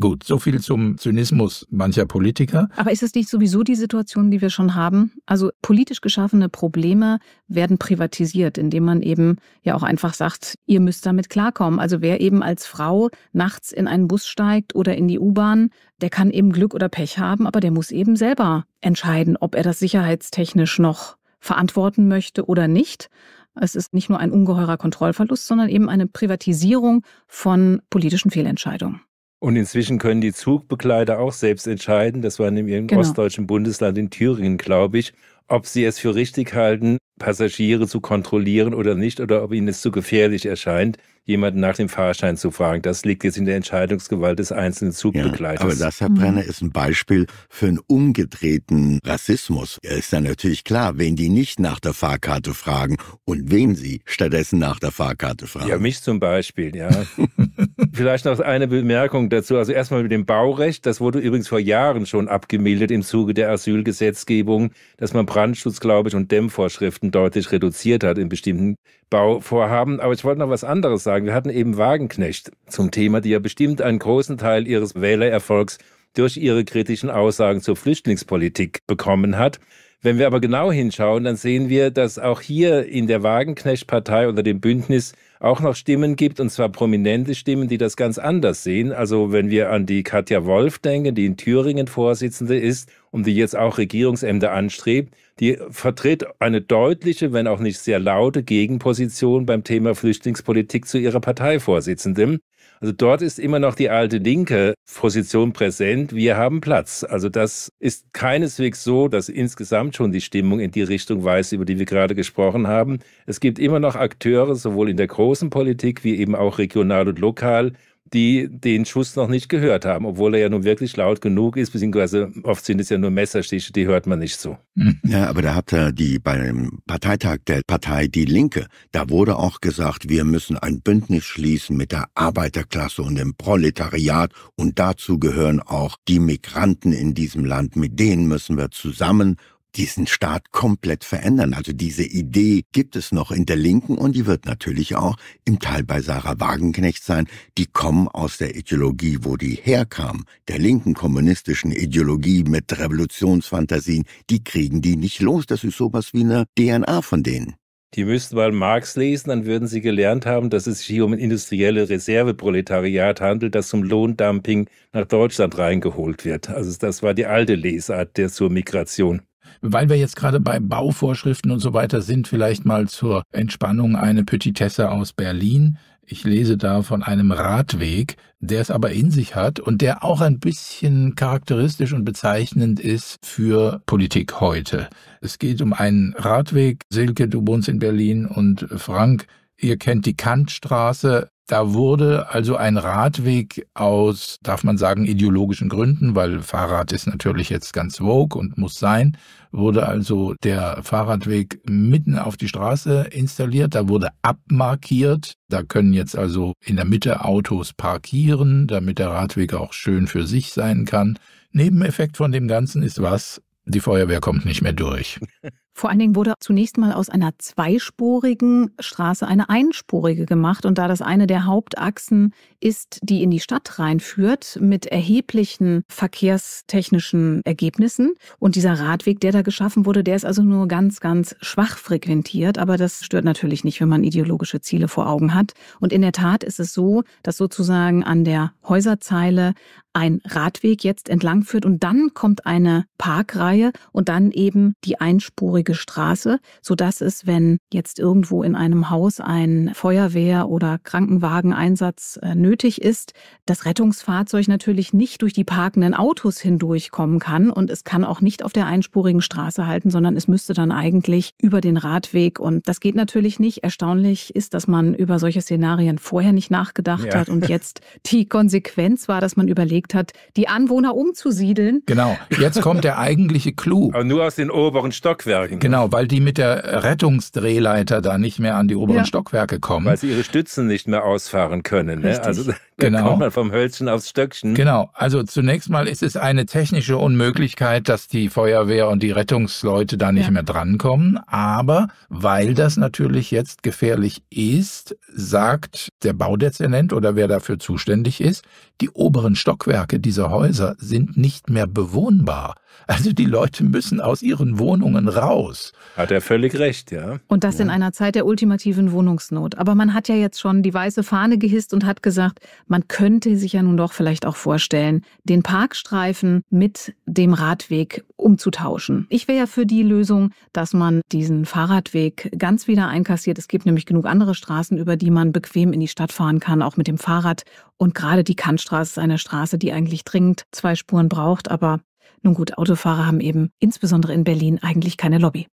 Gut, so viel zum Zynismus mancher Politiker. Aber ist es nicht sowieso die Situation, die wir schon haben? Also politisch geschaffene Probleme werden privatisiert, indem man eben ja auch einfach sagt, ihr müsst damit klarkommen. Also wer eben als Frau nachts in einen Bus steigt oder in die U-Bahn, der kann eben Glück oder Pech haben, aber der muss eben selber entscheiden, ob er das sicherheitstechnisch noch verantworten möchte oder nicht. Es ist nicht nur ein ungeheurer Kontrollverlust, sondern eben eine Privatisierung von politischen Fehlentscheidungen. Und inzwischen können die Zugbegleiter auch selbst entscheiden, das war in einem genau. ostdeutschen Bundesland in Thüringen, glaube ich, ob sie es für richtig halten, Passagiere zu kontrollieren oder nicht, oder ob ihnen es zu gefährlich erscheint, jemanden nach dem Fahrschein zu fragen. Das liegt jetzt in der Entscheidungsgewalt des einzelnen Zugbegleiters. Ja, aber das, Herr Brenner, mhm. ist ein Beispiel für einen umgedrehten Rassismus. Er ist dann natürlich klar, wen die nicht nach der Fahrkarte fragen und wen sie stattdessen nach der Fahrkarte fragen. Ja, mich zum Beispiel, ja. Vielleicht noch eine Bemerkung dazu. Also erstmal mit dem Baurecht. Das wurde übrigens vor Jahren schon abgemildert im Zuge der Asylgesetzgebung, dass man Brandschutz, glaube ich, und Dämmvorschriften deutlich reduziert hat in bestimmten Bauvorhaben. Aber ich wollte noch was anderes sagen. Wir hatten eben Wagenknecht zum Thema, die ja bestimmt einen großen Teil ihres Wählererfolgs durch ihre kritischen Aussagen zur Flüchtlingspolitik bekommen hat. Wenn wir aber genau hinschauen, dann sehen wir, dass auch hier in der Wagenknecht-Partei oder dem Bündnis auch noch Stimmen gibt, und zwar prominente Stimmen, die das ganz anders sehen. Also wenn wir an die Katja Wolf denken, die in Thüringen Vorsitzende ist und die jetzt auch Regierungsämter anstrebt, die vertritt eine deutliche, wenn auch nicht sehr laute Gegenposition beim Thema Flüchtlingspolitik zu ihrer Parteivorsitzenden. Also dort ist immer noch die alte linke Position präsent. Wir haben Platz. Also das ist keineswegs so, dass insgesamt schon die Stimmung in die Richtung weist, über die wir gerade gesprochen haben. Es gibt immer noch Akteure, sowohl in der großen Politik wie eben auch regional und lokal, die den Schuss noch nicht gehört haben, obwohl er ja nun wirklich laut genug ist, beziehungsweise oft sind es ja nur Messerstiche, die hört man nicht so. Hm. Ja, aber da habt ihr die beim Parteitag der Partei Die Linke, da wurde auch gesagt, wir müssen ein Bündnis schließen mit der Arbeiterklasse und dem Proletariat und dazu gehören auch die Migranten in diesem Land, mit denen müssen wir zusammen diesen Staat komplett verändern. Also diese Idee gibt es noch in der Linken und die wird natürlich auch im Teil bei Sarah Wagenknecht sein. Die kommen aus der Ideologie, wo die herkam, der linken kommunistischen Ideologie mit Revolutionsfantasien. Die kriegen die nicht los. Das ist sowas wie eine DNA von denen. Die müssten mal Marx lesen, dann würden sie gelernt haben, dass es sich hier um ein industrielle Reserveproletariat handelt, das zum Lohndumping nach Deutschland reingeholt wird. Also das war die alte Lesart der zur Migration. Weil wir jetzt gerade bei Bauvorschriften und so weiter sind, vielleicht mal zur Entspannung eine Petitesse aus Berlin. Ich lese da von einem Radweg, der es aber in sich hat und der auch ein bisschen charakteristisch und bezeichnend ist für Politik heute. Es geht um einen Radweg. Silke, du wohnst in Berlin und Frank, ihr kennt die Kantstraße. Da wurde also ein Radweg aus, darf man sagen, ideologischen Gründen, weil Fahrrad ist natürlich jetzt ganz vogue und muss sein, wurde also der Fahrradweg mitten auf die Straße installiert. Da wurde abmarkiert. Da können jetzt also in der Mitte Autos parkieren, damit der Radweg auch schön für sich sein kann. Nebeneffekt von dem Ganzen ist was? Die Feuerwehr kommt nicht mehr durch. Vor allen Dingen wurde zunächst mal aus einer zweispurigen Straße eine einspurige gemacht. Und da das eine der Hauptachsen ist, die in die Stadt reinführt, mit erheblichen verkehrstechnischen Ergebnissen. Und dieser Radweg, der da geschaffen wurde, der ist also nur ganz, ganz schwach frequentiert. Aber das stört natürlich nicht, wenn man ideologische Ziele vor Augen hat. Und in der Tat ist es so, dass sozusagen an der Häuserzeile ein Radweg jetzt entlang führt und dann kommt eine Parkreihe und dann eben die einspurige Straße, so dass es, wenn jetzt irgendwo in einem Haus ein Feuerwehr- oder Krankenwageneinsatz äh, nötig ist, das Rettungsfahrzeug natürlich nicht durch die parkenden Autos hindurchkommen kann und es kann auch nicht auf der einspurigen Straße halten, sondern es müsste dann eigentlich über den Radweg und das geht natürlich nicht. Erstaunlich ist, dass man über solche Szenarien vorher nicht nachgedacht ja. hat und jetzt die Konsequenz war, dass man überlegt, überlegt hat, die Anwohner umzusiedeln. Genau, jetzt kommt der eigentliche Clou. Aber nur aus den oberen Stockwerken. Genau, weil die mit der Rettungsdrehleiter da nicht mehr an die oberen ja. Stockwerke kommen. Weil sie ihre Stützen nicht mehr ausfahren können. Ne? Also da genau. kommt man vom Hölzchen aufs Stöckchen. Genau, also zunächst mal ist es eine technische Unmöglichkeit, dass die Feuerwehr und die Rettungsleute da nicht ja. mehr drankommen. Aber weil das natürlich jetzt gefährlich ist, sagt der Baudezernent oder wer dafür zuständig ist, die oberen Stockwerke dieser Häuser sind nicht mehr bewohnbar. Also die Leute müssen aus ihren Wohnungen raus. Hat er völlig recht, ja. Und das ja. in einer Zeit der ultimativen Wohnungsnot. Aber man hat ja jetzt schon die weiße Fahne gehisst und hat gesagt, man könnte sich ja nun doch vielleicht auch vorstellen, den Parkstreifen mit dem Radweg umzutauschen. Ich wäre ja für die Lösung, dass man diesen Fahrradweg ganz wieder einkassiert. Es gibt nämlich genug andere Straßen, über die man bequem in die Stadt fahren kann, auch mit dem Fahrrad. Und gerade die Kantstraße ist eine Straße, die eigentlich dringend zwei Spuren braucht, aber nun gut, Autofahrer haben eben insbesondere in Berlin eigentlich keine Lobby.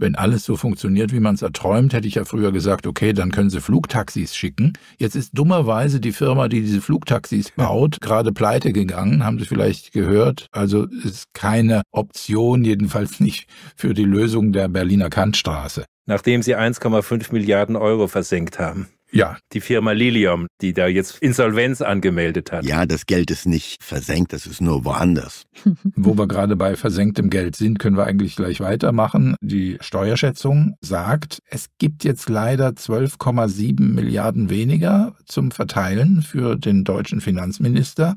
Wenn alles so funktioniert, wie man es erträumt, hätte ich ja früher gesagt, okay, dann können sie Flugtaxis schicken. Jetzt ist dummerweise die Firma, die diese Flugtaxis baut, gerade pleite gegangen, haben Sie vielleicht gehört. Also ist keine Option, jedenfalls nicht für die Lösung der Berliner Kantstraße. Nachdem sie 1,5 Milliarden Euro versenkt haben. Ja. Die Firma Lilium, die da jetzt Insolvenz angemeldet hat. Ja, das Geld ist nicht versenkt, das ist nur woanders. Wo wir gerade bei versenktem Geld sind, können wir eigentlich gleich weitermachen. Die Steuerschätzung sagt, es gibt jetzt leider 12,7 Milliarden weniger zum Verteilen für den deutschen Finanzminister.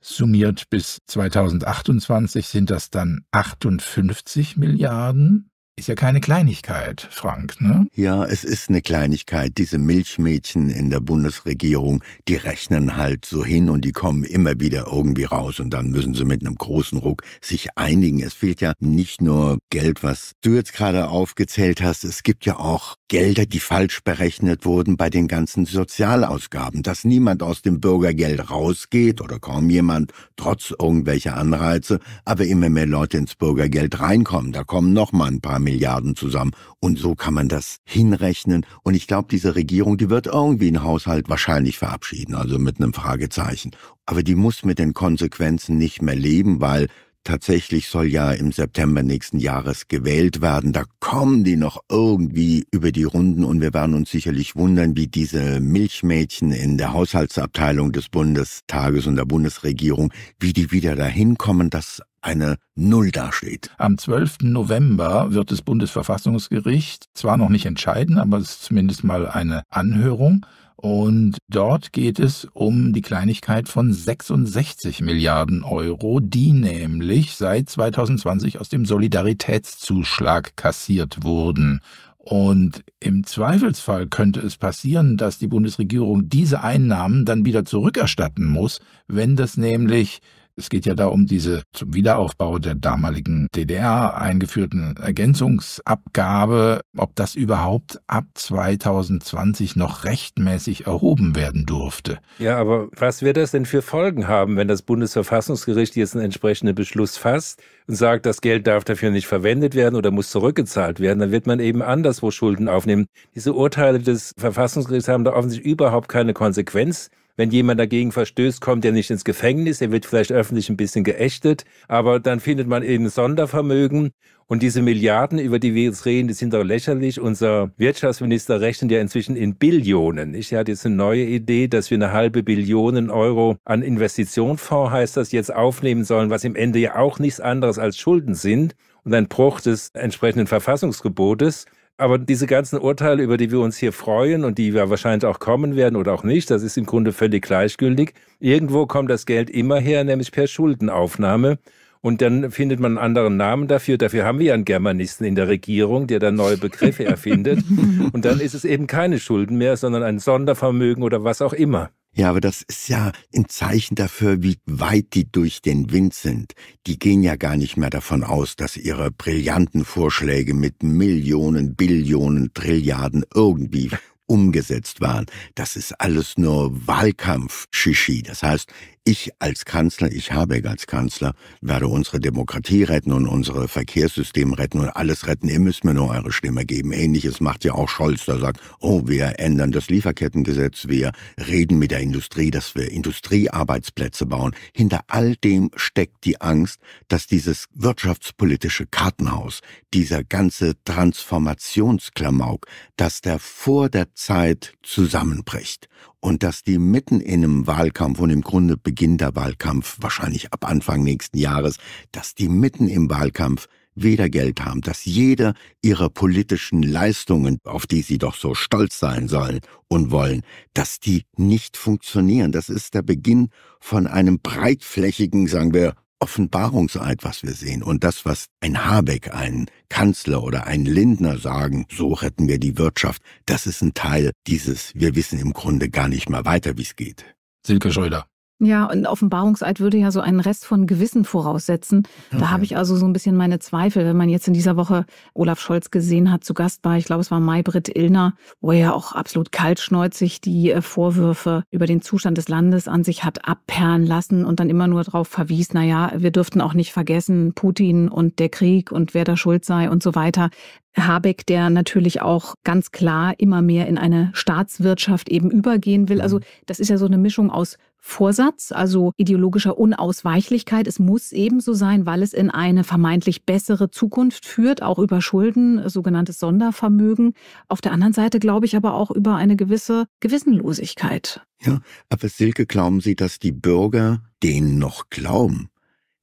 Summiert bis 2028 sind das dann 58 Milliarden. Ist ja keine Kleinigkeit, Frank, ne? Ja, es ist eine Kleinigkeit. Diese Milchmädchen in der Bundesregierung, die rechnen halt so hin und die kommen immer wieder irgendwie raus und dann müssen sie mit einem großen Ruck sich einigen. Es fehlt ja nicht nur Geld, was du jetzt gerade aufgezählt hast. Es gibt ja auch Gelder, die falsch berechnet wurden bei den ganzen Sozialausgaben. Dass niemand aus dem Bürgergeld rausgeht oder kaum jemand, trotz irgendwelcher Anreize, aber immer mehr Leute ins Bürgergeld reinkommen. Da kommen noch mal ein paar Milliarden zusammen. Und so kann man das hinrechnen. Und ich glaube, diese Regierung, die wird irgendwie einen Haushalt wahrscheinlich verabschieden, also mit einem Fragezeichen. Aber die muss mit den Konsequenzen nicht mehr leben, weil Tatsächlich soll ja im September nächsten Jahres gewählt werden. Da kommen die noch irgendwie über die Runden und wir werden uns sicherlich wundern, wie diese Milchmädchen in der Haushaltsabteilung des Bundestages und der Bundesregierung, wie die wieder dahin kommen, dass eine Null dasteht. Am 12. November wird das Bundesverfassungsgericht zwar noch nicht entscheiden, aber es ist zumindest mal eine Anhörung und dort geht es um die Kleinigkeit von 66 Milliarden Euro, die nämlich seit 2020 aus dem Solidaritätszuschlag kassiert wurden. Und im Zweifelsfall könnte es passieren, dass die Bundesregierung diese Einnahmen dann wieder zurückerstatten muss, wenn das nämlich es geht ja da um diese zum Wiederaufbau der damaligen DDR eingeführten Ergänzungsabgabe, ob das überhaupt ab 2020 noch rechtmäßig erhoben werden durfte. Ja, aber was wird das denn für Folgen haben, wenn das Bundesverfassungsgericht jetzt einen entsprechenden Beschluss fasst und sagt, das Geld darf dafür nicht verwendet werden oder muss zurückgezahlt werden? Dann wird man eben anderswo Schulden aufnehmen. Diese Urteile des Verfassungsgerichts haben da offensichtlich überhaupt keine Konsequenz. Wenn jemand dagegen verstößt, kommt er nicht ins Gefängnis, er wird vielleicht öffentlich ein bisschen geächtet, aber dann findet man eben Sondervermögen und diese Milliarden, über die wir jetzt reden, die sind doch lächerlich. Unser Wirtschaftsminister rechnet ja inzwischen in Billionen. Ich hatte jetzt eine neue Idee, dass wir eine halbe Billion Euro an Investitionsfonds, heißt das, jetzt aufnehmen sollen, was im Ende ja auch nichts anderes als Schulden sind und ein Bruch des entsprechenden Verfassungsgebotes. Aber diese ganzen Urteile, über die wir uns hier freuen und die wir wahrscheinlich auch kommen werden oder auch nicht, das ist im Grunde völlig gleichgültig. Irgendwo kommt das Geld immer her, nämlich per Schuldenaufnahme. Und dann findet man einen anderen Namen dafür. Dafür haben wir ja einen Germanisten in der Regierung, der dann neue Begriffe erfindet. Und dann ist es eben keine Schulden mehr, sondern ein Sondervermögen oder was auch immer. Ja, aber das ist ja ein Zeichen dafür, wie weit die durch den Wind sind. Die gehen ja gar nicht mehr davon aus, dass ihre brillanten Vorschläge mit Millionen, Billionen, Trilliarden irgendwie umgesetzt waren. Das ist alles nur Wahlkampf-Shishi. Das heißt, ich als Kanzler, ich Habeck als Kanzler, werde unsere Demokratie retten und unsere Verkehrssysteme retten und alles retten. Ihr müsst mir nur eure Stimme geben. Ähnliches macht ja auch Scholz, der sagt, oh, wir ändern das Lieferkettengesetz, wir reden mit der Industrie, dass wir Industriearbeitsplätze bauen. Hinter all dem steckt die Angst, dass dieses wirtschaftspolitische Kartenhaus, dieser ganze Transformationsklamauk, dass der vor der Zeit zusammenbricht und dass die mitten in einem Wahlkampf und im Grunde Beginn der Wahlkampf, wahrscheinlich ab Anfang nächsten Jahres, dass die mitten im Wahlkampf weder Geld haben, dass jeder ihrer politischen Leistungen, auf die sie doch so stolz sein sollen und wollen, dass die nicht funktionieren. Das ist der Beginn von einem breitflächigen, sagen wir, Offenbarungseid, was wir sehen. Und das, was ein Habeck, ein Kanzler oder ein Lindner sagen, so retten wir die Wirtschaft, das ist ein Teil dieses, wir wissen im Grunde gar nicht mehr weiter, wie es geht. Silke Schröder. Ja, und Offenbarungseid würde ja so einen Rest von Gewissen voraussetzen. Da okay. habe ich also so ein bisschen meine Zweifel, wenn man jetzt in dieser Woche Olaf Scholz gesehen hat, zu Gast war, ich glaube, es war Maybrit Illner, wo er ja auch absolut kaltschneuzig die äh, Vorwürfe über den Zustand des Landes an sich hat abperren lassen und dann immer nur darauf verwies, na ja, wir dürften auch nicht vergessen, Putin und der Krieg und wer da schuld sei und so weiter. Habeck, der natürlich auch ganz klar immer mehr in eine Staatswirtschaft eben übergehen will. Also mhm. das ist ja so eine Mischung aus Vorsatz, also ideologischer Unausweichlichkeit. Es muss ebenso sein, weil es in eine vermeintlich bessere Zukunft führt, auch über Schulden, sogenanntes Sondervermögen. Auf der anderen Seite glaube ich aber auch über eine gewisse Gewissenlosigkeit. Ja, aber Silke, glauben Sie, dass die Bürger denen noch glauben?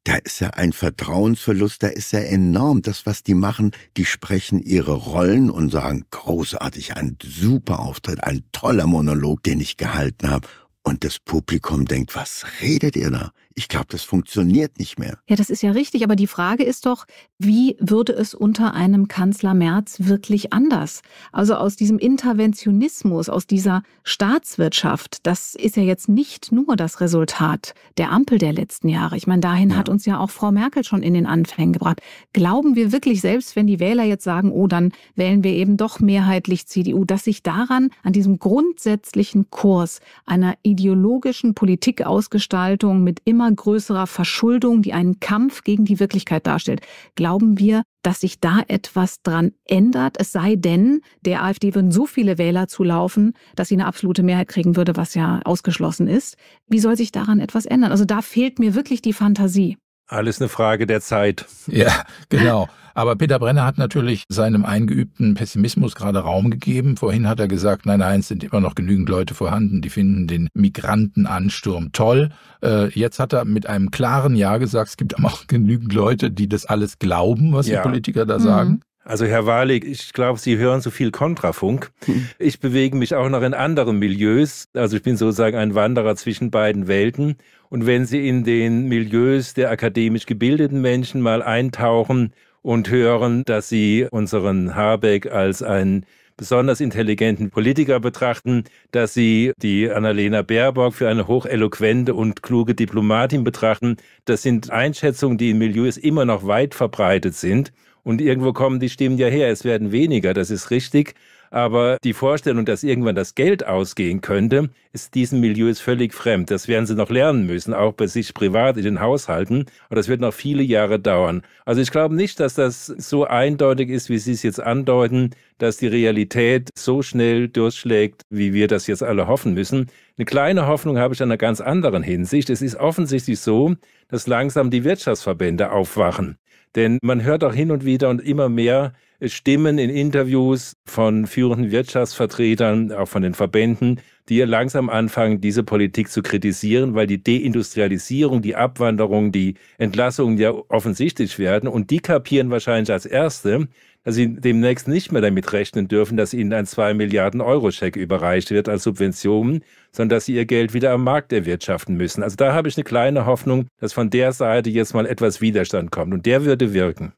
da ist ja ein Vertrauensverlust, da ist ja enorm. Das, was die machen, die sprechen ihre Rollen und sagen, großartig, ein super Auftritt, ein toller Monolog, den ich gehalten habe. Und das Publikum denkt, was redet ihr da? Ich glaube, das funktioniert nicht mehr. Ja, das ist ja richtig. Aber die Frage ist doch, wie würde es unter einem Kanzler Merz wirklich anders? Also aus diesem Interventionismus, aus dieser Staatswirtschaft, das ist ja jetzt nicht nur das Resultat der Ampel der letzten Jahre. Ich meine, dahin ja. hat uns ja auch Frau Merkel schon in den Anfängen gebracht. Glauben wir wirklich, selbst wenn die Wähler jetzt sagen, oh, dann wählen wir eben doch mehrheitlich CDU, dass sich daran, an diesem grundsätzlichen Kurs einer ideologischen Politikausgestaltung mit immer immer größerer Verschuldung, die einen Kampf gegen die Wirklichkeit darstellt. Glauben wir, dass sich da etwas dran ändert? Es sei denn, der AfD würden so viele Wähler zulaufen, dass sie eine absolute Mehrheit kriegen würde, was ja ausgeschlossen ist. Wie soll sich daran etwas ändern? Also da fehlt mir wirklich die Fantasie. Alles eine Frage der Zeit. Ja, genau. Aber Peter Brenner hat natürlich seinem eingeübten Pessimismus gerade Raum gegeben. Vorhin hat er gesagt, nein, nein, es sind immer noch genügend Leute vorhanden, die finden den Migrantenansturm toll. Äh, jetzt hat er mit einem klaren Ja gesagt, es gibt aber auch genügend Leute, die das alles glauben, was ja. die Politiker da mhm. sagen. Also Herr Walig, ich glaube, Sie hören so viel Kontrafunk. Hm. Ich bewege mich auch noch in anderen Milieus. Also ich bin sozusagen ein Wanderer zwischen beiden Welten. Und wenn Sie in den Milieus der akademisch gebildeten Menschen mal eintauchen und hören, dass Sie unseren Habeck als einen besonders intelligenten Politiker betrachten, dass sie die Annalena Baerbock für eine hocheloquente und kluge Diplomatin betrachten. Das sind Einschätzungen, die in Milieus immer noch weit verbreitet sind. Und irgendwo kommen die Stimmen ja her. Es werden weniger, das ist richtig. Aber die Vorstellung, dass irgendwann das Geld ausgehen könnte, ist diesem Milieu völlig fremd. Das werden sie noch lernen müssen, auch bei sich privat in den Haushalten. Und das wird noch viele Jahre dauern. Also ich glaube nicht, dass das so eindeutig ist, wie Sie es jetzt andeuten, dass die Realität so schnell durchschlägt, wie wir das jetzt alle hoffen müssen. Eine kleine Hoffnung habe ich an einer ganz anderen Hinsicht. Es ist offensichtlich so, dass langsam die Wirtschaftsverbände aufwachen. Denn man hört auch hin und wieder und immer mehr Stimmen in Interviews von führenden Wirtschaftsvertretern, auch von den Verbänden, die langsam anfangen, diese Politik zu kritisieren, weil die Deindustrialisierung, die Abwanderung, die Entlassungen ja offensichtlich werden. Und die kapieren wahrscheinlich als Erste, dass sie demnächst nicht mehr damit rechnen dürfen, dass ihnen ein 2 Milliarden Euro Scheck überreicht wird als Subvention, sondern dass sie ihr Geld wieder am Markt erwirtschaften müssen. Also da habe ich eine kleine Hoffnung, dass von der Seite jetzt mal etwas Widerstand kommt und der würde wirken.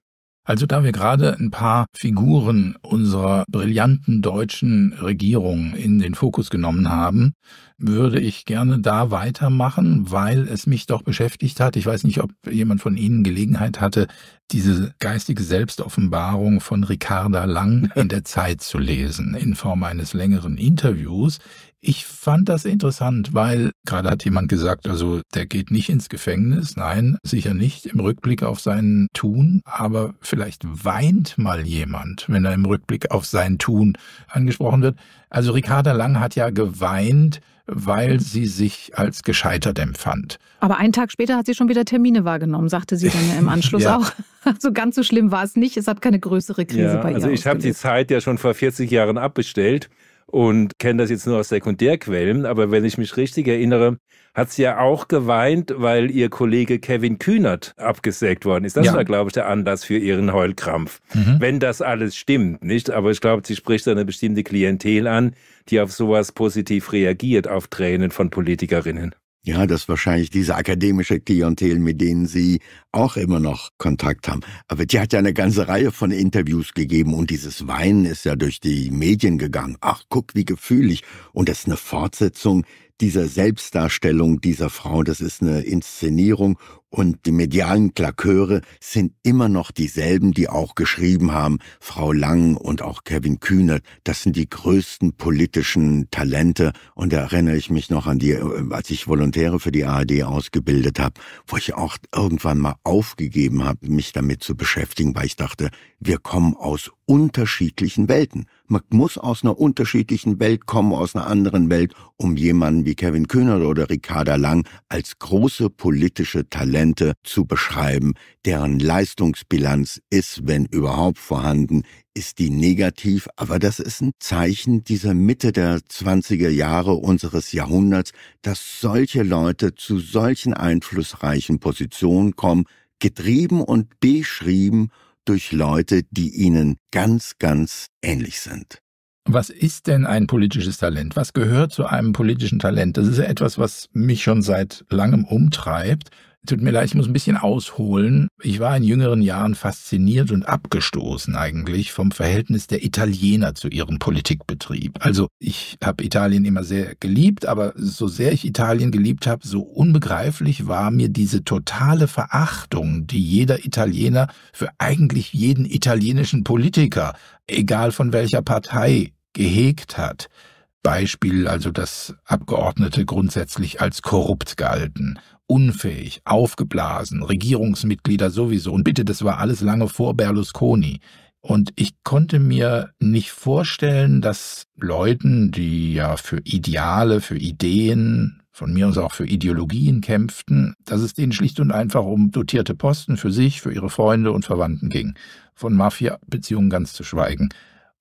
Also da wir gerade ein paar Figuren unserer brillanten deutschen Regierung in den Fokus genommen haben, würde ich gerne da weitermachen, weil es mich doch beschäftigt hat. Ich weiß nicht, ob jemand von Ihnen Gelegenheit hatte, diese geistige Selbstoffenbarung von Ricarda Lang in der Zeit zu lesen, in Form eines längeren Interviews. Ich fand das interessant, weil gerade hat jemand gesagt, also der geht nicht ins Gefängnis. Nein, sicher nicht im Rückblick auf sein Tun, aber vielleicht weint mal jemand, wenn er im Rückblick auf sein Tun angesprochen wird. Also Ricarda Lang hat ja geweint, weil sie sich als gescheitert empfand. Aber einen Tag später hat sie schon wieder Termine wahrgenommen, sagte sie dann ja im Anschluss ja. auch. Also ganz so schlimm war es nicht. Es hat keine größere Krise ja, bei ihr. Also ich habe die Zeit ja schon vor 40 Jahren abbestellt und kenne das jetzt nur aus Sekundärquellen, aber wenn ich mich richtig erinnere, hat sie ja auch geweint, weil ihr Kollege Kevin Kühnert abgesägt worden ist. Das ja. war, glaube ich, der Anlass für ihren Heulkrampf. Mhm. Wenn das alles stimmt, nicht? Aber ich glaube, sie spricht eine bestimmte Klientel an, die auf sowas positiv reagiert, auf Tränen von Politikerinnen. Ja, das ist wahrscheinlich diese akademische Klientel, mit denen Sie auch immer noch Kontakt haben. Aber die hat ja eine ganze Reihe von Interviews gegeben und dieses Weinen ist ja durch die Medien gegangen. Ach, guck, wie gefühlig. Und das ist eine Fortsetzung dieser Selbstdarstellung dieser Frau, das ist eine Inszenierung und die medialen Klaköre sind immer noch dieselben, die auch geschrieben haben, Frau Lang und auch Kevin Kühne, das sind die größten politischen Talente und da erinnere ich mich noch an die, äh, als ich Volontäre für die ARD ausgebildet habe, wo ich auch irgendwann mal aufgegeben habe, mich damit zu beschäftigen, weil ich dachte, wir kommen aus unterschiedlichen Welten. Man muss aus einer unterschiedlichen Welt kommen, aus einer anderen Welt, um jemanden wie Kevin Kühner oder Ricarda Lang als große politische Talente zu beschreiben, deren Leistungsbilanz ist, wenn überhaupt vorhanden, ist die negativ, aber das ist ein Zeichen dieser Mitte der 20er Jahre unseres Jahrhunderts, dass solche Leute zu solchen einflussreichen Positionen kommen, getrieben und beschrieben durch Leute, die ihnen ganz, ganz ähnlich sind. Was ist denn ein politisches Talent? Was gehört zu einem politischen Talent? Das ist ja etwas, was mich schon seit langem umtreibt. Tut mir leid, ich muss ein bisschen ausholen. Ich war in jüngeren Jahren fasziniert und abgestoßen eigentlich vom Verhältnis der Italiener zu ihrem Politikbetrieb. Also ich habe Italien immer sehr geliebt, aber so sehr ich Italien geliebt habe, so unbegreiflich war mir diese totale Verachtung, die jeder Italiener für eigentlich jeden italienischen Politiker, egal von welcher Partei, gehegt hat. Beispiel also, dass Abgeordnete grundsätzlich als korrupt galten unfähig, aufgeblasen, Regierungsmitglieder sowieso. Und bitte, das war alles lange vor Berlusconi. Und ich konnte mir nicht vorstellen, dass Leuten, die ja für Ideale, für Ideen, von mir aus auch für Ideologien kämpften, dass es denen schlicht und einfach um dotierte Posten für sich, für ihre Freunde und Verwandten ging. Von Mafia-Beziehungen ganz zu schweigen.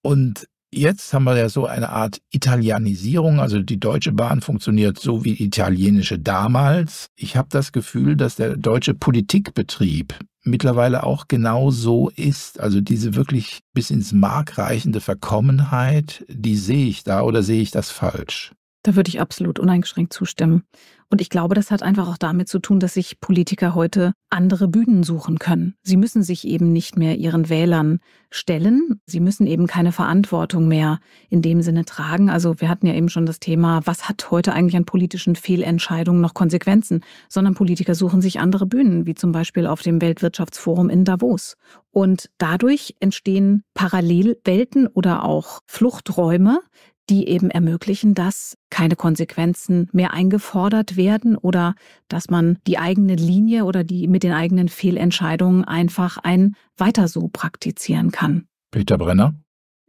Und Jetzt haben wir ja so eine Art Italianisierung, also die Deutsche Bahn funktioniert so wie italienische damals. Ich habe das Gefühl, dass der deutsche Politikbetrieb mittlerweile auch genau so ist. Also diese wirklich bis ins Mark reichende Verkommenheit, die sehe ich da oder sehe ich das falsch? Da würde ich absolut uneingeschränkt zustimmen. Und ich glaube, das hat einfach auch damit zu tun, dass sich Politiker heute andere Bühnen suchen können. Sie müssen sich eben nicht mehr ihren Wählern stellen. Sie müssen eben keine Verantwortung mehr in dem Sinne tragen. Also wir hatten ja eben schon das Thema, was hat heute eigentlich an politischen Fehlentscheidungen noch Konsequenzen? Sondern Politiker suchen sich andere Bühnen, wie zum Beispiel auf dem Weltwirtschaftsforum in Davos. Und dadurch entstehen Parallelwelten oder auch Fluchträume, die eben ermöglichen, dass keine Konsequenzen mehr eingefordert werden oder dass man die eigene Linie oder die mit den eigenen Fehlentscheidungen einfach ein weiter so praktizieren kann. Peter Brenner?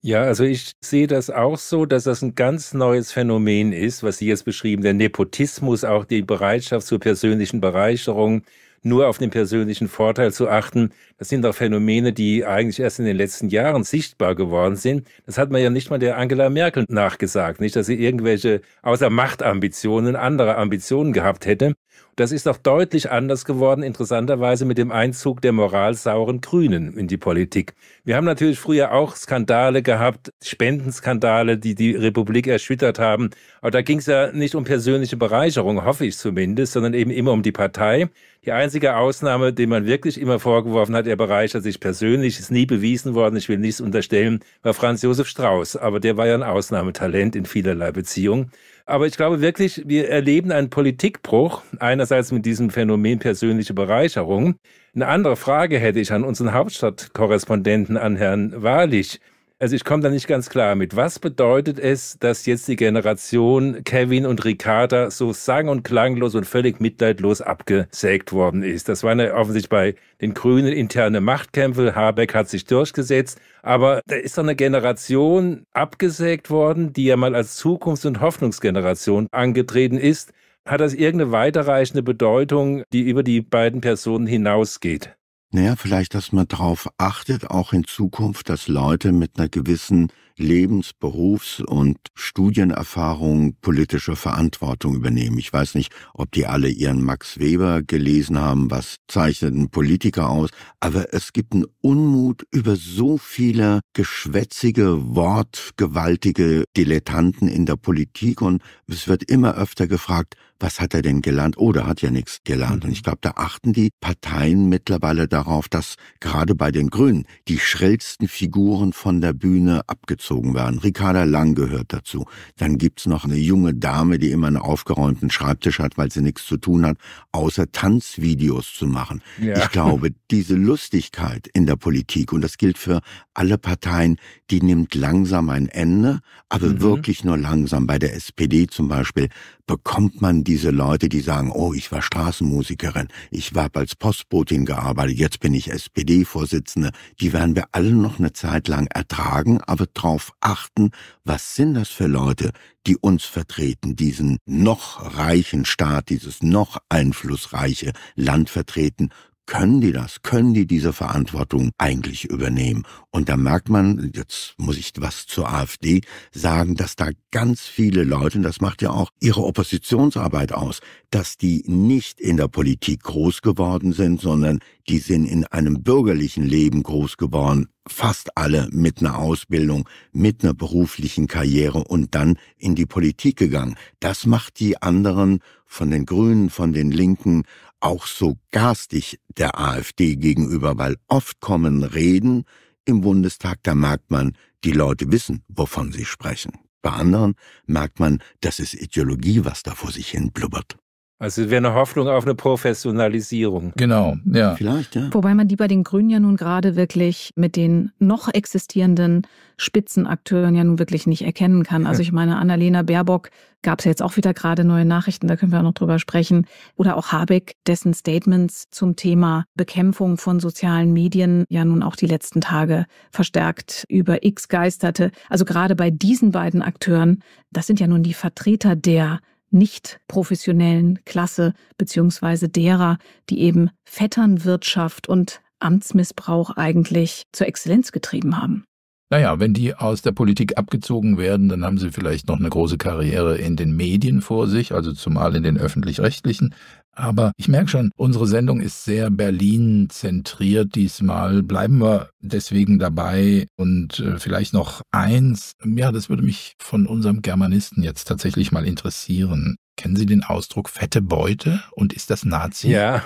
Ja, also ich sehe das auch so, dass das ein ganz neues Phänomen ist, was Sie jetzt beschrieben, der Nepotismus, auch die Bereitschaft zur persönlichen Bereicherung, nur auf den persönlichen Vorteil zu achten. Das sind auch Phänomene, die eigentlich erst in den letzten Jahren sichtbar geworden sind. Das hat man ja nicht mal der Angela Merkel nachgesagt, nicht, dass sie irgendwelche außer Machtambitionen andere Ambitionen gehabt hätte. Das ist auch deutlich anders geworden, interessanterweise mit dem Einzug der moralsauren Grünen in die Politik. Wir haben natürlich früher auch Skandale gehabt, Spendenskandale, die die Republik erschüttert haben. Aber da ging es ja nicht um persönliche Bereicherung, hoffe ich zumindest, sondern eben immer um die Partei. Die einzige Ausnahme, die man wirklich immer vorgeworfen hat, er bereichert sich persönlich, ist nie bewiesen worden, ich will nichts unterstellen, war Franz Josef Strauß. Aber der war ja ein Ausnahmetalent in vielerlei Beziehungen. Aber ich glaube wirklich, wir erleben einen Politikbruch, einerseits mit diesem Phänomen persönliche Bereicherung. Eine andere Frage hätte ich an unseren Hauptstadtkorrespondenten, an Herrn Wahrlich. Also ich komme da nicht ganz klar mit. Was bedeutet es, dass jetzt die Generation Kevin und Ricarda so sang- und klanglos und völlig mitleidlos abgesägt worden ist? Das waren ja offensichtlich bei den Grünen interne Machtkämpfe. Habeck hat sich durchgesetzt. Aber da ist doch eine Generation abgesägt worden, die ja mal als Zukunfts- und Hoffnungsgeneration angetreten ist. Hat das irgendeine weiterreichende Bedeutung, die über die beiden Personen hinausgeht? Naja, vielleicht, dass man darauf achtet, auch in Zukunft, dass Leute mit einer gewissen Lebens-, Berufs- und Studienerfahrung politische Verantwortung übernehmen. Ich weiß nicht, ob die alle ihren Max Weber gelesen haben, was zeichnet ein Politiker aus, aber es gibt einen Unmut über so viele geschwätzige, wortgewaltige Dilettanten in der Politik und es wird immer öfter gefragt, was hat er denn gelernt? Oder oh, hat ja nichts gelernt. Und ich glaube, da achten die Parteien mittlerweile darauf, dass gerade bei den Grünen die schrillsten Figuren von der Bühne abgezogen werden. Ricarda Lang gehört dazu. Dann gibt's noch eine junge Dame, die immer einen aufgeräumten Schreibtisch hat, weil sie nichts zu tun hat, außer Tanzvideos zu machen. Ja. Ich glaube, diese Lustigkeit in der Politik, und das gilt für alle Parteien, die nimmt langsam ein Ende, aber mhm. wirklich nur langsam. Bei der SPD zum Beispiel bekommt man diese Leute, die sagen, oh, ich war Straßenmusikerin, ich war als Postbotin gearbeitet, jetzt bin ich SPD-Vorsitzende, die werden wir alle noch eine Zeit lang ertragen, aber darauf achten, was sind das für Leute, die uns vertreten, diesen noch reichen Staat, dieses noch einflussreiche Land vertreten, können die das? Können die diese Verantwortung eigentlich übernehmen? Und da merkt man, jetzt muss ich was zur AfD sagen, dass da ganz viele Leute, und das macht ja auch ihre Oppositionsarbeit aus, dass die nicht in der Politik groß geworden sind, sondern die sind in einem bürgerlichen Leben groß geworden, fast alle mit einer Ausbildung, mit einer beruflichen Karriere und dann in die Politik gegangen. Das macht die anderen von den Grünen, von den Linken auch so garstig der AfD gegenüber, weil oft kommen Reden im Bundestag, da merkt man, die Leute wissen, wovon sie sprechen. Bei anderen merkt man, das ist Ideologie, was da vor sich hin blubbert. Also es wäre eine Hoffnung auf eine Professionalisierung. Genau, ja. Vielleicht, ja. Wobei man die bei den Grünen ja nun gerade wirklich mit den noch existierenden Spitzenakteuren ja nun wirklich nicht erkennen kann. Also ich meine, Annalena Baerbock gab es ja jetzt auch wieder gerade neue Nachrichten, da können wir auch noch drüber sprechen. Oder auch Habeck, dessen Statements zum Thema Bekämpfung von sozialen Medien ja nun auch die letzten Tage verstärkt über X geisterte. Also gerade bei diesen beiden Akteuren, das sind ja nun die Vertreter der nicht professionellen Klasse beziehungsweise derer, die eben Vetternwirtschaft und Amtsmissbrauch eigentlich zur Exzellenz getrieben haben. Naja, wenn die aus der Politik abgezogen werden, dann haben sie vielleicht noch eine große Karriere in den Medien vor sich, also zumal in den öffentlich-rechtlichen. Aber ich merke schon, unsere Sendung ist sehr Berlin zentriert diesmal. Bleiben wir deswegen dabei und äh, vielleicht noch eins. Ja, das würde mich von unserem Germanisten jetzt tatsächlich mal interessieren. Kennen Sie den Ausdruck fette Beute und ist das Nazi? Ja,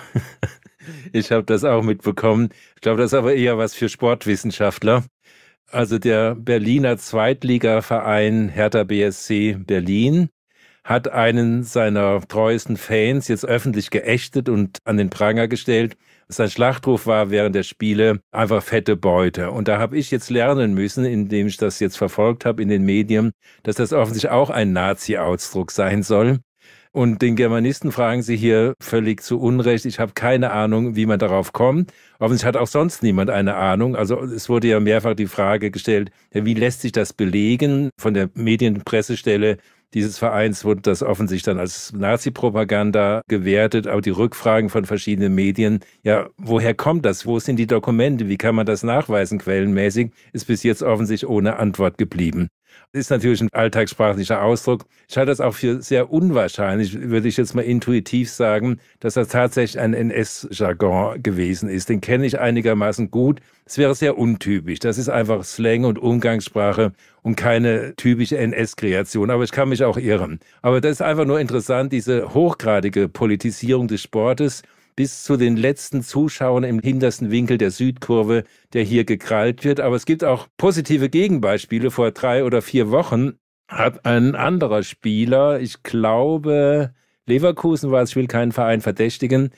ich habe das auch mitbekommen. Ich glaube, das ist aber eher was für Sportwissenschaftler. Also der Berliner Zweitligaverein Hertha BSC Berlin hat einen seiner treuesten Fans jetzt öffentlich geächtet und an den Pranger gestellt. Sein Schlachtruf war während der Spiele einfach fette Beute. Und da habe ich jetzt lernen müssen, indem ich das jetzt verfolgt habe in den Medien, dass das offensichtlich auch ein Nazi-Ausdruck sein soll. Und den Germanisten fragen sie hier völlig zu Unrecht. Ich habe keine Ahnung, wie man darauf kommt. Offensichtlich hat auch sonst niemand eine Ahnung. Also es wurde ja mehrfach die Frage gestellt, wie lässt sich das belegen von der Medienpressestelle dieses Vereins wurde das offensichtlich dann als Nazi-Propaganda gewertet, aber die Rückfragen von verschiedenen Medien, ja, woher kommt das? Wo sind die Dokumente? Wie kann man das nachweisen, quellenmäßig? Ist bis jetzt offensichtlich ohne Antwort geblieben. Ist natürlich ein alltagssprachlicher Ausdruck. Ich halte das auch für sehr unwahrscheinlich, würde ich jetzt mal intuitiv sagen, dass das tatsächlich ein NS-Jargon gewesen ist. Den kenne ich einigermaßen gut. Es wäre sehr untypisch. Das ist einfach Slang und Umgangssprache und keine typische NS-Kreation. Aber ich kann mich auch irren. Aber das ist einfach nur interessant, diese hochgradige Politisierung des Sportes bis zu den letzten Zuschauern im hintersten Winkel der Südkurve, der hier gekrallt wird. Aber es gibt auch positive Gegenbeispiele. Vor drei oder vier Wochen hat ein anderer Spieler, ich glaube, Leverkusen war es, ich will keinen Verein verdächtigen,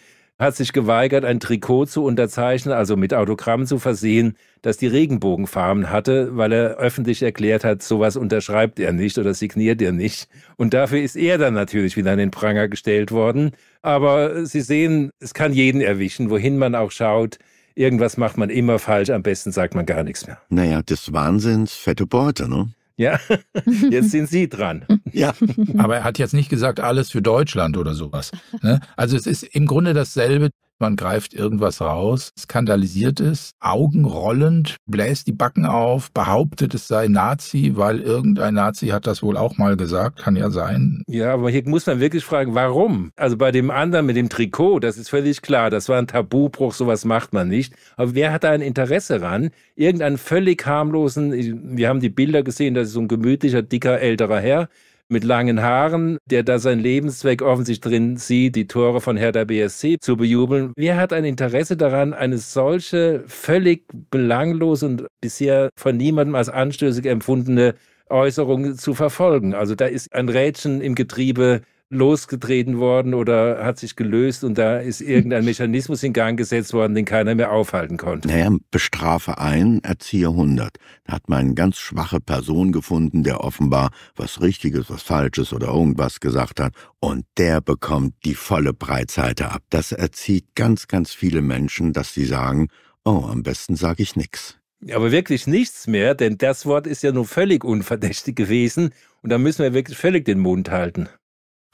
hat sich geweigert, ein Trikot zu unterzeichnen, also mit Autogramm zu versehen, das die Regenbogenfarben hatte, weil er öffentlich erklärt hat, sowas unterschreibt er nicht oder signiert er nicht. Und dafür ist er dann natürlich wieder an den Pranger gestellt worden. Aber Sie sehen, es kann jeden erwischen, wohin man auch schaut. Irgendwas macht man immer falsch, am besten sagt man gar nichts mehr. Naja, des Wahnsinns fette Beute, ne? Ja, jetzt sind Sie dran. Ja. Aber er hat jetzt nicht gesagt, alles für Deutschland oder sowas. Ne? Also es ist im Grunde dasselbe man greift irgendwas raus, skandalisiert es, augenrollend, bläst die Backen auf, behauptet, es sei Nazi, weil irgendein Nazi hat das wohl auch mal gesagt, kann ja sein. Ja, aber hier muss man wirklich fragen, warum? Also bei dem anderen mit dem Trikot, das ist völlig klar, das war ein Tabubruch, sowas macht man nicht. Aber wer hat da ein Interesse ran? Irgendeinen völlig harmlosen, wir haben die Bilder gesehen, das ist so ein gemütlicher, dicker, älterer Herr, mit langen Haaren, der da seinen Lebenszweck offensichtlich drin sieht, die Tore von Hertha BSC zu bejubeln. Wer hat ein Interesse daran, eine solche völlig belanglos und bisher von niemandem als anstößig empfundene Äußerung zu verfolgen? Also da ist ein Rädchen im Getriebe losgetreten worden oder hat sich gelöst und da ist irgendein Mechanismus in Gang gesetzt worden, den keiner mehr aufhalten konnte. Naja, bestrafe ein, erziehe 100. Da hat man eine ganz schwache Person gefunden, der offenbar was Richtiges, was Falsches oder irgendwas gesagt hat und der bekommt die volle Breitseite ab. Das erzieht ganz, ganz viele Menschen, dass sie sagen, oh, am besten sage ich nichts. Aber wirklich nichts mehr, denn das Wort ist ja nur völlig unverdächtig gewesen und da müssen wir wirklich völlig den Mund halten.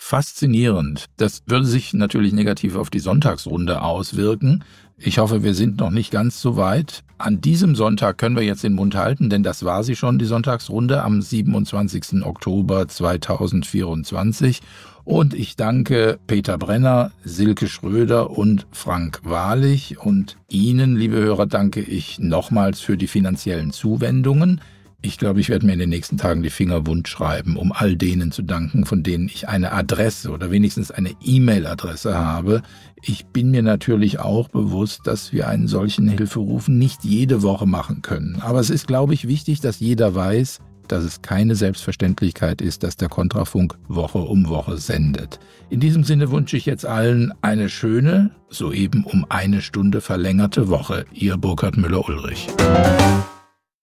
Faszinierend. Das würde sich natürlich negativ auf die Sonntagsrunde auswirken. Ich hoffe, wir sind noch nicht ganz so weit. An diesem Sonntag können wir jetzt den Mund halten, denn das war sie schon, die Sonntagsrunde am 27. Oktober 2024. Und ich danke Peter Brenner, Silke Schröder und Frank Wahrlich. Und Ihnen, liebe Hörer, danke ich nochmals für die finanziellen Zuwendungen. Ich glaube, ich werde mir in den nächsten Tagen die Finger wund schreiben, um all denen zu danken, von denen ich eine Adresse oder wenigstens eine E-Mail-Adresse habe. Ich bin mir natürlich auch bewusst, dass wir einen solchen Hilferuf nicht jede Woche machen können. Aber es ist, glaube ich, wichtig, dass jeder weiß, dass es keine Selbstverständlichkeit ist, dass der Kontrafunk Woche um Woche sendet. In diesem Sinne wünsche ich jetzt allen eine schöne, soeben um eine Stunde verlängerte Woche. Ihr Burkhard Müller-Ulrich.